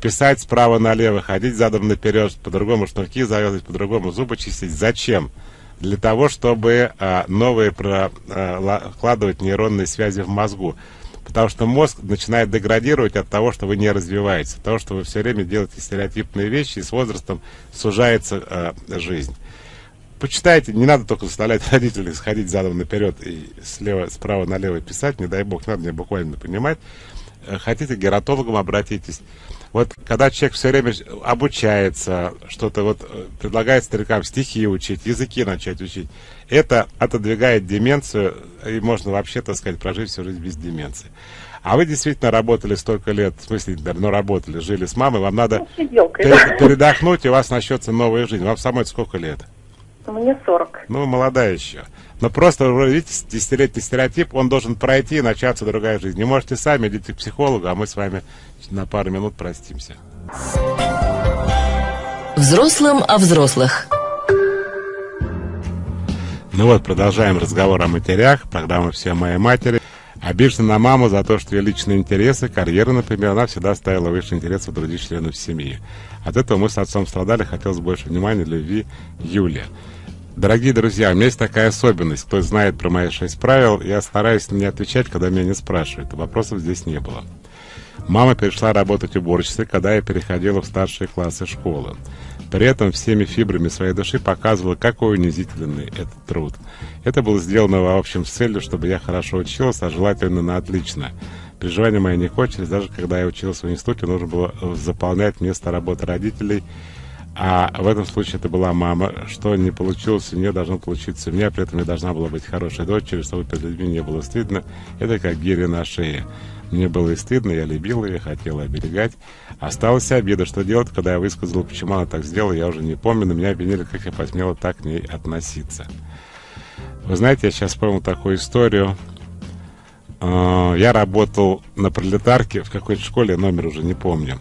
писать справа налево, ходить задом наперед, по-другому шнурки завязывать, по-другому зубы чистить. Зачем? для того, чтобы а, новые прокладывать а, нейронные связи в мозгу. Потому что мозг начинает деградировать от того, что вы не развиваетесь, от того, что вы все время делаете стереотипные вещи, и с возрастом сужается а, жизнь. Почитайте, не надо только заставлять родителей сходить задом наперед и слева, справа налево писать, не дай бог, надо мне буквально понимать. Э, хотите, к гератологам обратитесь. Вот когда человек все время обучается, что-то вот э, предлагает старикам стихи учить, языки начать учить, это отодвигает деменцию, и можно вообще, так сказать, прожить всю жизнь без деменции. А вы действительно работали столько лет, в смысле, давно работали, жили с мамой, вам надо ну, передохнуть, и у вас начнется новая жизнь. Вам самой сколько лет? Мне 40. Ну, молодая еще. Но просто, видите, десятилетний стереотип, он должен пройти и начаться другая жизнь. Не можете сами, идите к психологу, а мы с вами на пару минут простимся. Взрослым о взрослых. Ну вот, продолжаем разговор о матерях. Программа «Все моей матери». Обижена на маму за то, что ее личные интересы, карьера, например, она всегда ставила выше интересов других членов семьи. От этого мы с отцом страдали, хотелось больше внимания, любви. Юлия. Дорогие друзья, у меня есть такая особенность. Кто знает про мои шесть правил, я стараюсь не отвечать, когда меня не спрашивают. Вопросов здесь не было. Мама перешла работать уборщицей, когда я переходила в старшие классы школы. При этом всеми фибрами своей души показывала, какой унизительный этот труд. Это было сделано, в общем, с целью, чтобы я хорошо училась, а желательно на отлично. Переживания мои не кончились, даже когда я училась в институте, нужно было заполнять место работы родителей А в этом случае это была мама. Что не получилось у нее, должно получиться у меня. При этом я должна была быть хорошей дочерью, чтобы перед людьми не было стыдно. Это как гири на шее. Мне было и стыдно, я любила ее, хотела оберегать. Осталась обида, что делать, когда я высказал, почему она так сделала, я уже не помню, но меня обвинили, как я посмела так к ней относиться. Вы знаете, я сейчас вспомнил такую историю. А, я работал на пролетарке в какой-то школе, номер уже не помню.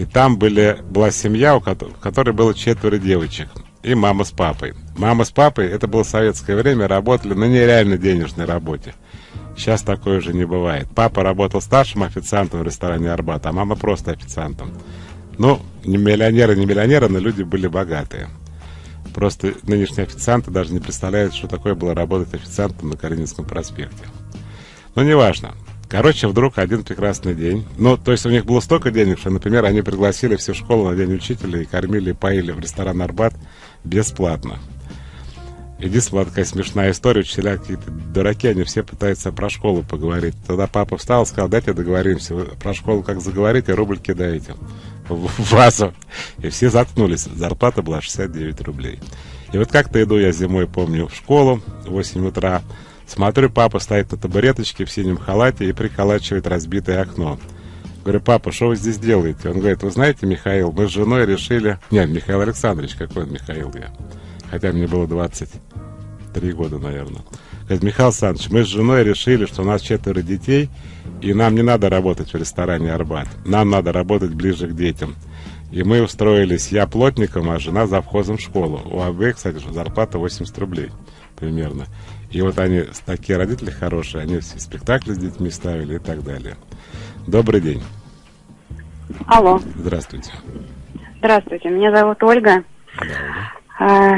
И там были, была семья, у которой, в которой было четверо девочек. И мама с папой. Мама с папой, это было советское время, работали на нереально денежной работе. Сейчас такое уже не бывает. Папа работал старшим официантом в ресторане Арбат, а мама просто официантом. Ну, не миллионеры, не миллионеры, но люди были богатые. Просто нынешние официанты даже не представляют, что такое было работать официантом на Калининском проспекте. Но неважно. Короче, вдруг один прекрасный день. Ну, то есть у них было столько денег, что, например, они пригласили всю школу на день учителя и кормили и поили в ресторан Арбат бесплатно. Единственная такая смешная история, учителя какие-то дураки, они все пытаются про школу поговорить. Тогда папа встал сказал, дайте договоримся, вы про школу как заговорите, рубль кидаете в вазу. И все заткнулись. Зарплата была 69 рублей. И вот как-то иду я зимой, помню, в школу в 8 утра. Смотрю, папа стоит на табуреточке в синем халате и приколачивает разбитое окно. Говорю, папа, что вы здесь делаете? Он говорит, вы знаете, Михаил, мы с женой решили... Нет, Михаил Александрович, какой он Михаил я? Хотя мне было 23 года, наверное. Говорит, Михаил Александрович, мы с женой решили, что у нас четверо детей, и нам не надо работать в ресторане «Арбат». Нам надо работать ближе к детям. И мы устроились, я плотником, а жена завхозом в школу. У обоих, кстати, зарплата 80 рублей примерно. И вот они, такие родители хорошие, они все спектакли с детьми ставили и так далее. Добрый день. Алло. Здравствуйте. Здравствуйте, меня зовут Ольга. Да, А,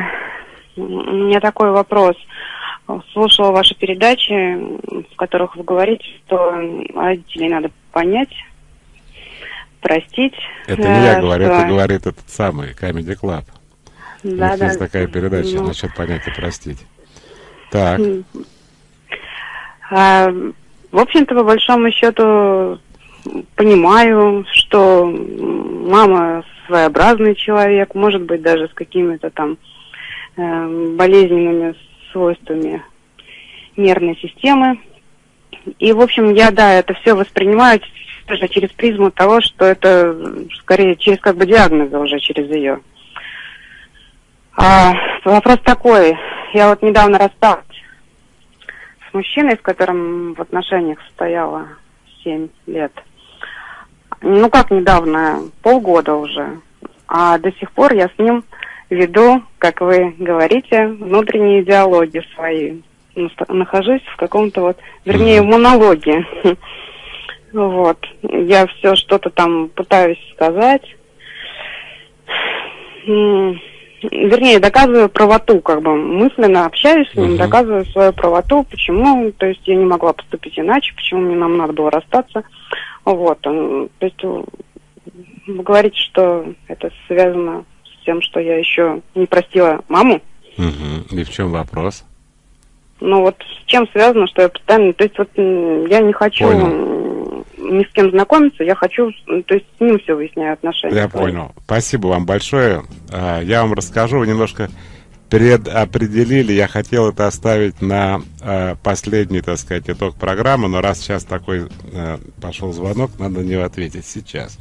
у меня такой вопрос. Слушала ваши передачи, в которых вы говорите, что родителей надо понять, простить. Это не я э, говорю, что- это говорит этот самый Comedy Club. У них Да, да. есть такая передача Ну. насчет понять и простить. Так, М. А, в общем-то, по большому счету, понимаю, что мама своеобразный человек, может быть, даже с какими-то там э, болезненными свойствами нервной системы. И, в общем, я, да, это все воспринимаю даже через призму того, что это скорее через как бы диагнозы уже, через ее. А, вопрос такой. Я вот недавно рассталась с мужчиной, с которым в отношениях состояла 7 лет. Ну, как недавно, полгода уже. А до сих пор я с ним веду, как вы говорите, внутренние диалоги свои. Ну, Нахожусь в каком-то вот, вернее, в монологе. Вот. Я все что-то там пытаюсь сказать. Вернее, доказываю правоту, как бы мысленно общаюсь с ним, Мгм. доказываю свою правоту, почему, то есть я не могла поступить иначе, почему мне нам надо было расстаться. Вот. м, То есть э, вы говорите, что это связано с тем, что я еще не простила маму. Мгм. и в чем вопрос? Ну вот с чем связано, что я постоянно, то есть вот я не хочу Понял. Ни с кем знакомиться, я хочу, м, то есть с ним все выясняю отношения. Я понял. Спасибо вам большое. А, Я вам расскажу, вы немножко предопределили, я хотел это оставить на э, последний, так сказать, итог программы, но раз сейчас такой э, пошел звонок, надо на него ответить сейчас.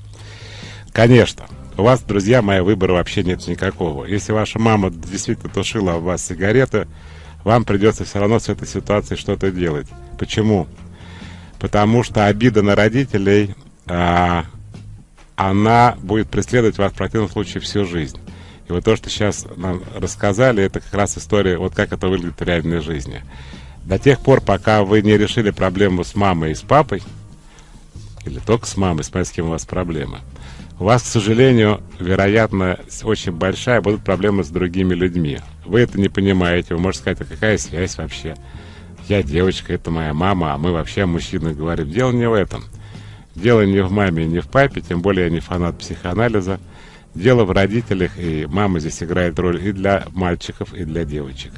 Конечно, у вас, друзья мои, выбора вообще нет никакого. Если ваша мама действительно тушила в вас сигареты, вам придется все равно с этой ситуацией что-то делать. Почему? Потому что обида на родителей, а, она будет преследовать вас в противном случае всю жизнь. И вот то, что сейчас нам рассказали, это как раз история, вот как это выглядит в реальной жизни. До тех пор, пока вы не решили проблему с мамой и с папой, или только с мамой, смотря с кем у вас проблемы, у вас, к сожалению, вероятно, очень большая будут проблемы с другими людьми. Вы это не понимаете, вы можете сказать, а какая связь вообще? Я девочка, это моя мама, а мы вообще мужчины говорим. Дело не в этом. Дело не в маме, не в папе, тем более я не фанат психоанализа. Дело в родителях, и мама здесь играет роль и для мальчиков, и для девочек.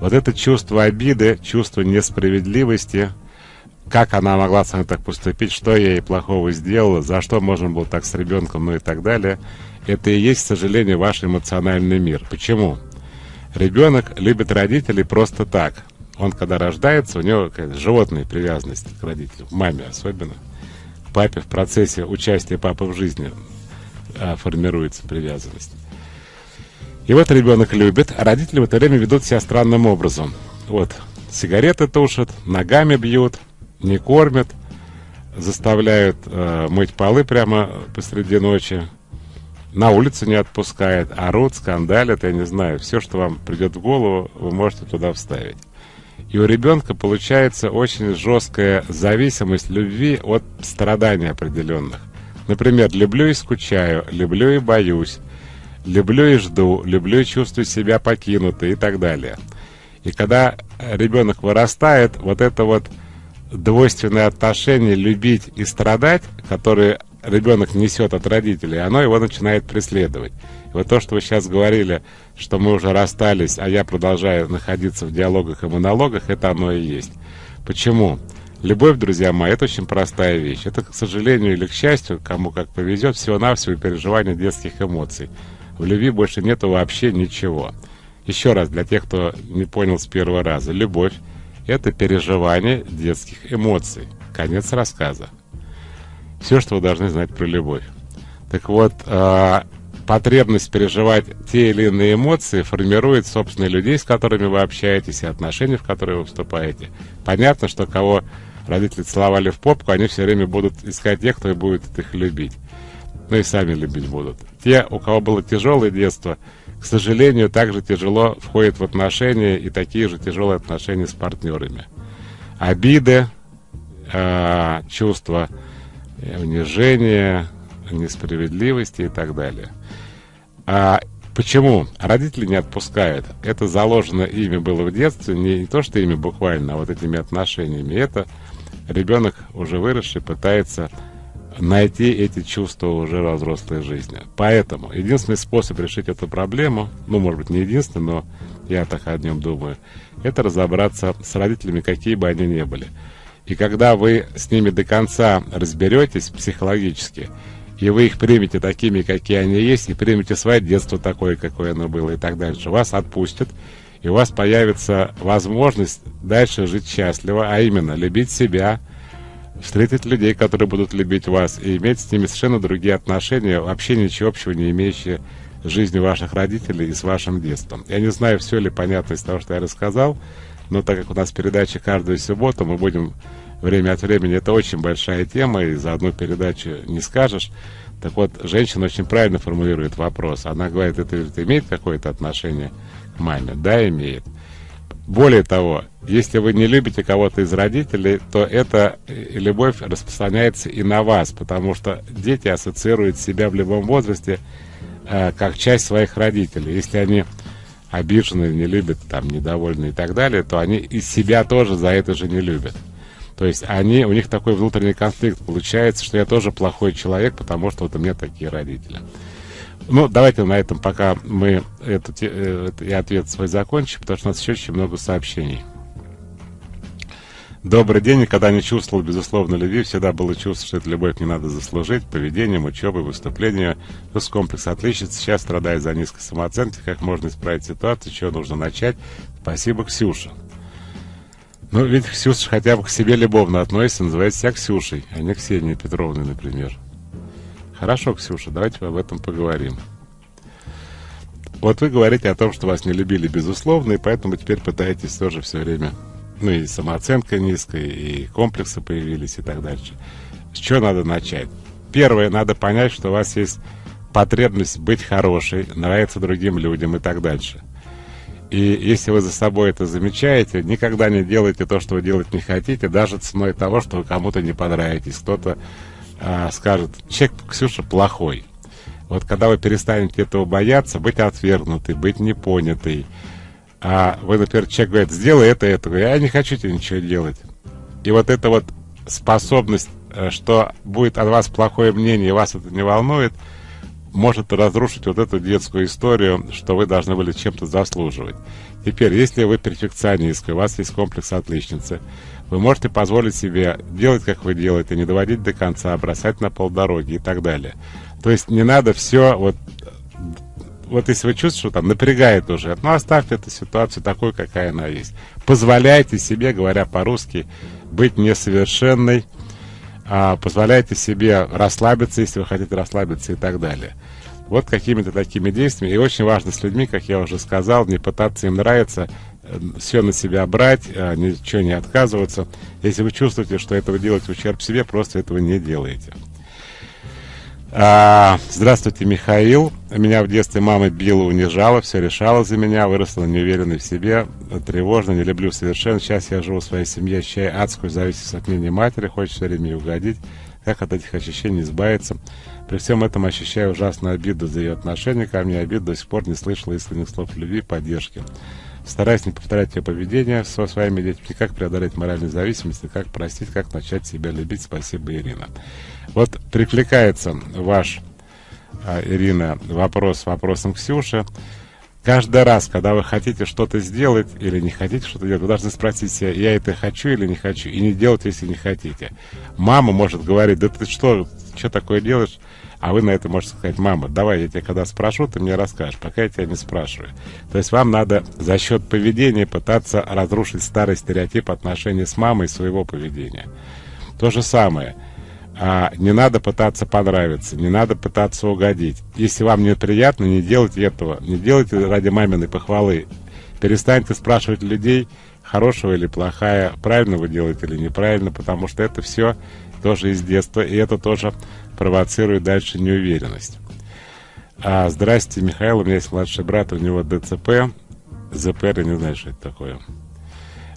Вот это чувство обиды, чувство несправедливости, как она могла со мной так поступить, что я ей плохого сделала, за что можно было так с ребенком, ну и так далее. Это и есть, к сожалению, ваш эмоциональный мир. Почему? Ребенок любит родителей просто так. Он, когда рождается, у него животная привязанность к родителям, к маме особенно. К папе в процессе участия папы в жизни а, формируется привязанность. И вот ребенок любит, а родители в это время ведут себя странным образом. Вот, сигареты тушат, ногами бьют, не кормят, заставляют э, мыть полы прямо посреди ночи, на улицу не отпускает, орут, скандалят, я не знаю, все, что вам придет в голову, вы можете туда вставить. И у ребенка получается очень жесткая зависимость любви от страданий определенных. Например, люблю и скучаю, люблю и боюсь, люблю и жду, люблю и чувствую себя покинутой и так далее. И когда ребенок вырастает, вот это вот двойственное отношение любить и страдать, которое ребенок несет от родителей, оно его начинает преследовать. И вот то, что вы сейчас говорили, что мы уже расстались, а я продолжаю находиться в диалогах и монологах, это оно и есть. Почему? Любовь, друзья мои, это очень простая вещь. Это, к сожалению или к счастью, кому как повезет, всего-навсего переживание детских эмоций. В любви больше нету вообще ничего. Еще раз, для тех, кто не понял с первого раза, любовь – это переживание детских эмоций. Конец рассказа все, что вы должны знать про любовь. Так вот, э, потребность переживать те или иные эмоции формирует, собственно, людей, с которыми вы общаетесь, и отношения, в которые вы вступаете. Понятно, что кого родители целовали в попку, они все время будут искать тех, кто будет их любить. Ну и сами любить будут. Те, у кого было тяжелое детство, к сожалению, также тяжело входят в отношения и такие же тяжелые отношения с партнерами. Обиды, э, чувства унижения, несправедливости и так далее. А почему родители не отпускают? Это заложено ими было в детстве, не, не то что ими буквально, а вот этими отношениями. Это ребенок уже выросший пытается найти эти чувства уже во взрослой жизни. Поэтому единственный способ решить эту проблему, ну, может быть, не единственный, но я так о нем думаю, это разобраться с родителями, какие бы они ни были. И когда вы с ними до конца разберетесь психологически, и вы их примете такими, какие они есть, и примете свое детство такое, какое оно было, и так дальше, вас отпустят, и у вас появится возможность дальше жить счастливо, а именно любить себя, встретить людей, которые будут любить вас, и иметь с ними совершенно другие отношения, вообще ничего общего не имеющие с жизнью ваших родителей и с вашим детством. Я не знаю, все ли понятно из того, что я рассказал, но так как у нас передача каждую субботу, мы будем время от времени, это очень большая тема, и за одну передачу не скажешь. Так вот, женщина очень правильно формулирует вопрос. Она говорит, это, это имеет какое-то отношение к маме? Да, имеет. Более того, если вы не любите кого-то из родителей, то эта э, любовь распространяется и на вас, потому что дети ассоциируют себя в любом возрасте э, как часть своих родителей. Если они обижены, не любят, там, недовольны и так далее, то они и себя тоже за это же не любят. То есть они, у них такой внутренний конфликт получается, что я тоже плохой человек, потому что вот у меня такие родители. Ну, давайте на этом пока мы этот, этот и ответ свой закончим, потому что у нас еще очень много сообщений. Добрый день. Никогда не чувствовал безусловно любви. Всегда было чувство, что эту любовь не надо заслужить. Поведением, учебой, выступлением. Плюс комплекс отличницы. Сейчас страдает за низкой самооценкой. Как можно исправить ситуацию? Чего нужно начать? Спасибо, Ксюша. Ну, ведь Ксюша хотя бы к себе любовно относится, называет себя Ксюшей, а не Ксенией Петровной, например. Хорошо, Ксюша, давайте об этом поговорим. Вот вы говорите о том, что вас не любили безусловно, и поэтому теперь пытаетесь тоже все время ну и самооценка низкая, и комплексы появились и так дальше. С чего надо начать? Первое, надо понять, что у вас есть потребность быть хорошей, нравиться другим людям и так дальше. И если вы за собой это замечаете, никогда не делайте то, что вы делать не хотите, даже ценой того, что вы кому-то не понравитесь. Кто-то а, скажет, человек, Ксюша, плохой. Вот когда вы перестанете этого бояться, быть отвергнутой, быть непонятой, а вы, например, человек говорит, сделай это, это. Я не хочу тебе ничего делать. И вот эта вот способность, э, что будет от вас плохое мнение, и вас это не волнует, может разрушить вот эту детскую историю, что вы должны были чем-то заслуживать. Теперь, если вы перфекционистка, у вас есть комплекс отличницы, вы можете позволить себе делать, как вы делаете, не доводить до конца, бросать на полдороги и так далее. То есть не надо все вот вот если вы чувствуете, что там напрягает уже, ну оставьте эту ситуацию такой, какая она есть. Позволяйте себе, говоря по-русски, быть несовершенной, а, позволяйте себе расслабиться, если вы хотите расслабиться и так далее. Вот какими-то такими действиями. И очень важно с людьми, как я уже сказал, не пытаться им нравиться, э, все на себя брать, а, ничего не отказываться. Если вы чувствуете, что этого делать в ущерб себе, просто этого не делаете. А, здравствуйте, Михаил. Меня в детстве мама била, унижала, все решала за меня, выросла неуверенной в себе, тревожно, не люблю совершенно. Сейчас я живу в своей семье, ощущаю адскую зависимость от мнения матери, хочет все время ей угодить. Как от этих ощущений избавиться? При всем этом ощущаю ужасную обиду за ее отношение ко мне, обиду до сих пор не слышала искренних слов любви и поддержки. Стараюсь не повторять ее поведение со своими детьми, как преодолеть моральную зависимость, как простить, как начать себя любить. Спасибо, Ирина. Вот прикликается ваш, а, Ирина, вопрос вопросом Ксюши. Каждый раз, когда вы хотите что-то сделать или не хотите что-то делать, вы должны спросить себя, я это хочу или не хочу, и не делать, если не хотите. Мама может говорить, да ты что, что такое делаешь? А вы на это можете сказать, мама, давай я тебя когда спрошу, ты мне расскажешь, пока я тебя не спрашиваю. То есть вам надо за счет поведения пытаться разрушить старый стереотип отношений с мамой своего поведения. То же самое – а, не надо пытаться понравиться, не надо пытаться угодить. Если вам неприятно, не делайте этого. Не делайте ради маминой похвалы. Перестаньте спрашивать людей, хорошего или плохая, правильно вы делаете или неправильно, потому что это все тоже из детства, и это тоже провоцирует дальше неуверенность. А, здрасте, Михаил, у меня есть младший брат, у него ДЦП. ЗП, я не знаю, что это такое.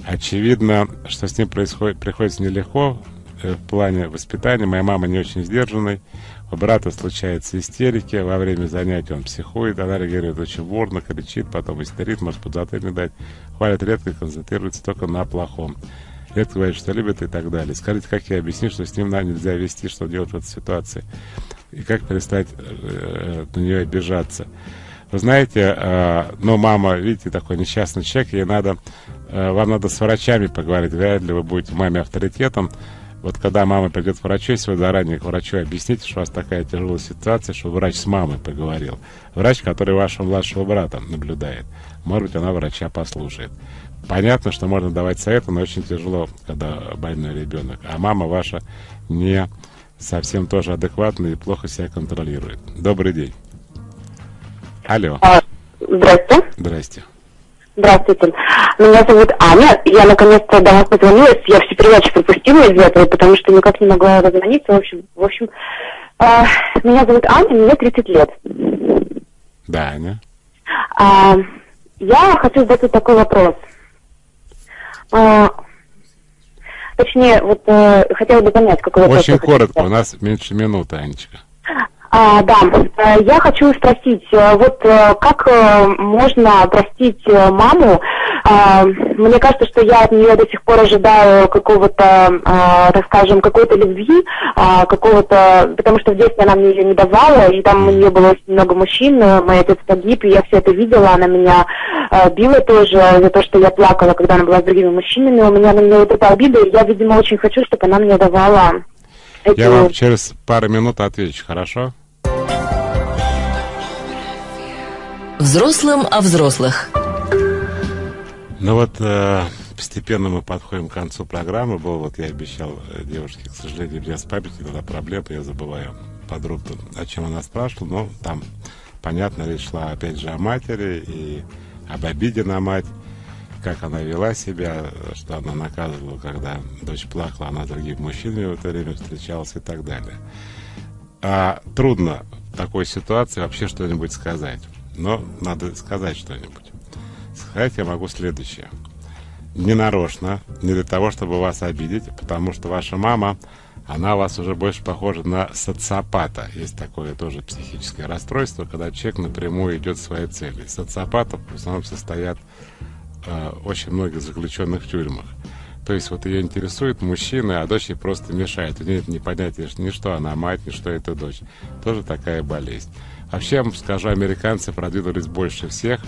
Очевидно, что с ним происходит, приходится нелегко, Э, в плане воспитания. Моя мама не очень сдержанной. У брата случаются истерики. Во время занятий он психует. Она реагирует очень бурно, кричит, потом истерит, может подзатыльник дать. Хвалит редко концентрируется только на плохом. Редко говорит, что любит и так далее. Скажите, как я объясню, что с ним надо нельзя вести, что делать в этой ситуации? И как перестать э, на нее обижаться? Вы знаете, э, ну, мама, видите, такой несчастный человек, ей надо, э, вам надо с врачами поговорить, вряд ли вы будете маме авторитетом, вот когда мама придет к врачу, если вы заранее к врачу объясните, что у вас такая тяжелая ситуация, что врач с мамой поговорил. Врач, который вашего младшего брата наблюдает. Может быть, она врача послушает. Понятно, что можно давать советы, но очень тяжело, когда больной ребенок. А мама ваша не совсем тоже адекватна и плохо себя контролирует. Добрый день. Алло. А, здрасте. Здрасте. Здравствуйте. Меня зовут Аня. Я наконец-то до вас позвонилась. Я всю передачу пропустила из-за этого, потому что никак не могла дозвониться. В общем, в общем э, меня зовут Аня, мне 30 лет. Да, Аня. А, я хочу задать вот такой вопрос. А, точнее, вот э, хотела бы понять, какой вопрос. Очень коротко, у нас меньше минуты, Анечка. А, да, э, я хочу спросить, э, вот э, как можно простить маму? А, мне кажется, что я от нее до сих пор ожидаю какого-то, а, так скажем, какой-то любви, какого-то, потому что в детстве она мне ее не давала, и там у нее было очень много мужчин, мой отец погиб, и я все это видела, она меня била тоже за то, что я плакала, когда она была с другими мужчинами, у меня на нее вот эта обида, и я, видимо, очень хочу, чтобы она мне давала эти... Я вам через пару минут отвечу, хорошо? Взрослым о взрослых. Ну вот э, постепенно мы подходим к концу программы. Был, вот я обещал э, девушке, к сожалению, у меня с памятью тогда проблема, я забываю подробно, о чем она спрашивала, но там, понятно, речь шла опять же о матери и об обиде на мать, как она вела себя, что она наказывала, когда дочь плакала, она с другими мужчинами в это время встречалась и так далее. А трудно в такой ситуации вообще что-нибудь сказать но надо сказать что-нибудь. Сказать я могу следующее. Не нарочно, не для того, чтобы вас обидеть, потому что ваша мама, она вас уже больше похожа на социопата. Есть такое тоже психическое расстройство, когда человек напрямую идет к своей цели. Социопатов в основном состоят э, очень многих заключенных в тюрьмах. То есть вот ее интересует мужчина, а дочь ей просто мешает. У нее нет ни понятия, ни что она мать, ни что это дочь. Тоже такая болезнь. Вообще, скажу, американцы продвинулись больше всех.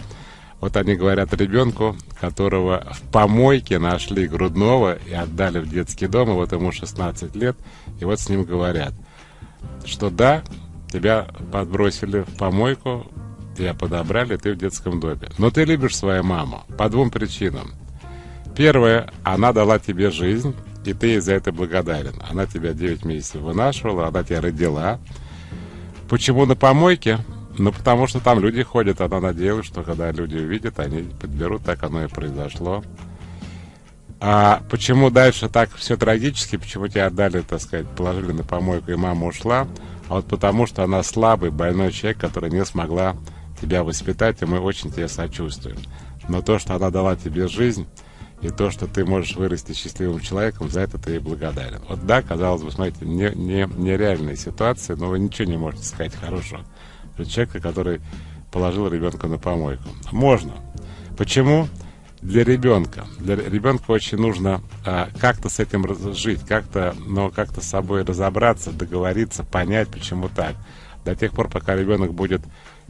Вот они говорят ребенку, которого в помойке нашли грудного и отдали в детский дом, и вот ему 16 лет, и вот с ним говорят, что да, тебя подбросили в помойку, тебя подобрали, ты в детском доме. Но ты любишь свою маму по двум причинам. Первое, она дала тебе жизнь, и ты ей за это благодарен. Она тебя 9 месяцев вынашивала, она тебя родила. Почему на помойке? Ну, потому что там люди ходят, она надеялась, что когда люди увидят, они подберут, так оно и произошло. А почему дальше так все трагически, почему тебя отдали, так сказать, положили на помойку, и мама ушла? А вот потому, что она слабый, больной человек, который не смогла тебя воспитать, и мы очень тебе сочувствуем. Но то, что она дала тебе жизнь, и то, что ты можешь вырасти счастливым человеком, за это ты ей благодарен. Вот да, казалось бы, смотрите, не, не, нереальная ситуация, но вы ничего не можете сказать хорошего человека, который положил ребенка на помойку. Можно. Почему? Для ребенка. Для ребенка очень нужно а, как-то с этим жить, как-то, но как-то с собой разобраться, договориться, понять, почему так. До тех пор, пока ребенок будет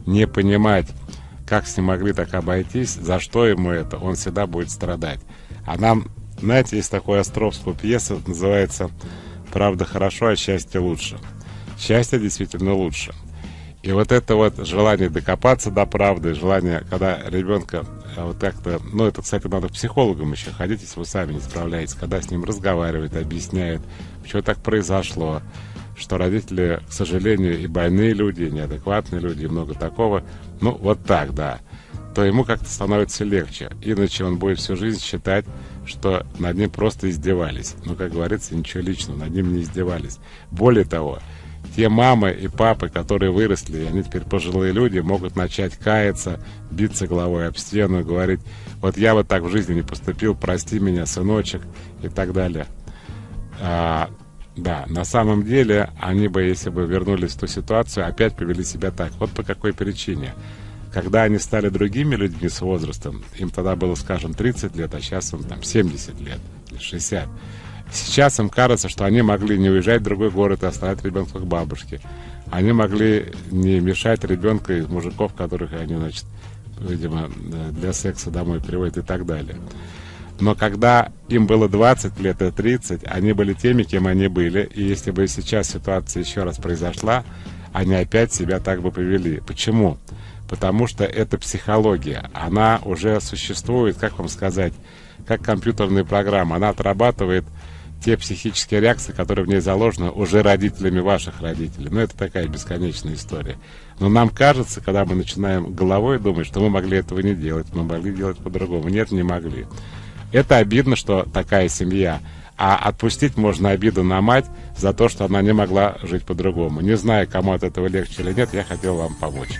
не понимать, как с ним могли так обойтись, за что ему это, он всегда будет страдать. А нам, знаете, есть такая Островская пьеса, называется «Правда хорошо, а счастье лучше». Счастье действительно лучше. И вот это вот желание докопаться до правды, желание, когда ребенка а, вот как-то, ну это, кстати, надо к психологам еще ходить, если вы сами не справляетесь, когда с ним разговаривает, объясняет, почему так произошло, что родители, к сожалению, и больные люди, и неадекватные люди, и много такого, ну вот так, да, то ему как-то становится легче. Иначе он будет всю жизнь считать, что над ним просто издевались. Ну, как говорится, ничего личного, над ним не издевались. Более того, те мамы и папы, которые выросли, они теперь пожилые люди, могут начать каяться, биться головой об стену, говорить, вот я вот так в жизни не поступил, прости меня, сыночек, и так далее. А, да, на самом деле, они бы, если бы вернулись в ту ситуацию, опять повели себя так. Вот по какой причине. Когда они стали другими людьми с возрастом, им тогда было, скажем, 30 лет, а сейчас им там 70 лет, 60 Сейчас им кажется, что они могли не уезжать в другой город и оставить ребенка к бабушке. Они могли не мешать ребенка из мужиков, которых они, значит, видимо, для секса домой приводят и так далее. Но когда им было 20 лет и 30, они были теми, кем они были. И если бы сейчас ситуация еще раз произошла, они опять себя так бы повели. Почему? Потому что это психология. Она уже существует, как вам сказать, как компьютерная программа. Она отрабатывает те психические реакции, которые в ней заложены уже родителями ваших родителей. Ну, это такая бесконечная история. Но нам кажется, когда мы начинаем головой думать, что мы могли этого не делать, мы могли делать по-другому. Нет, не могли. Это обидно, что такая семья. А отпустить можно обиду на мать за то, что она не могла жить по-другому. Не знаю, кому от этого легче или нет, я хотел вам помочь.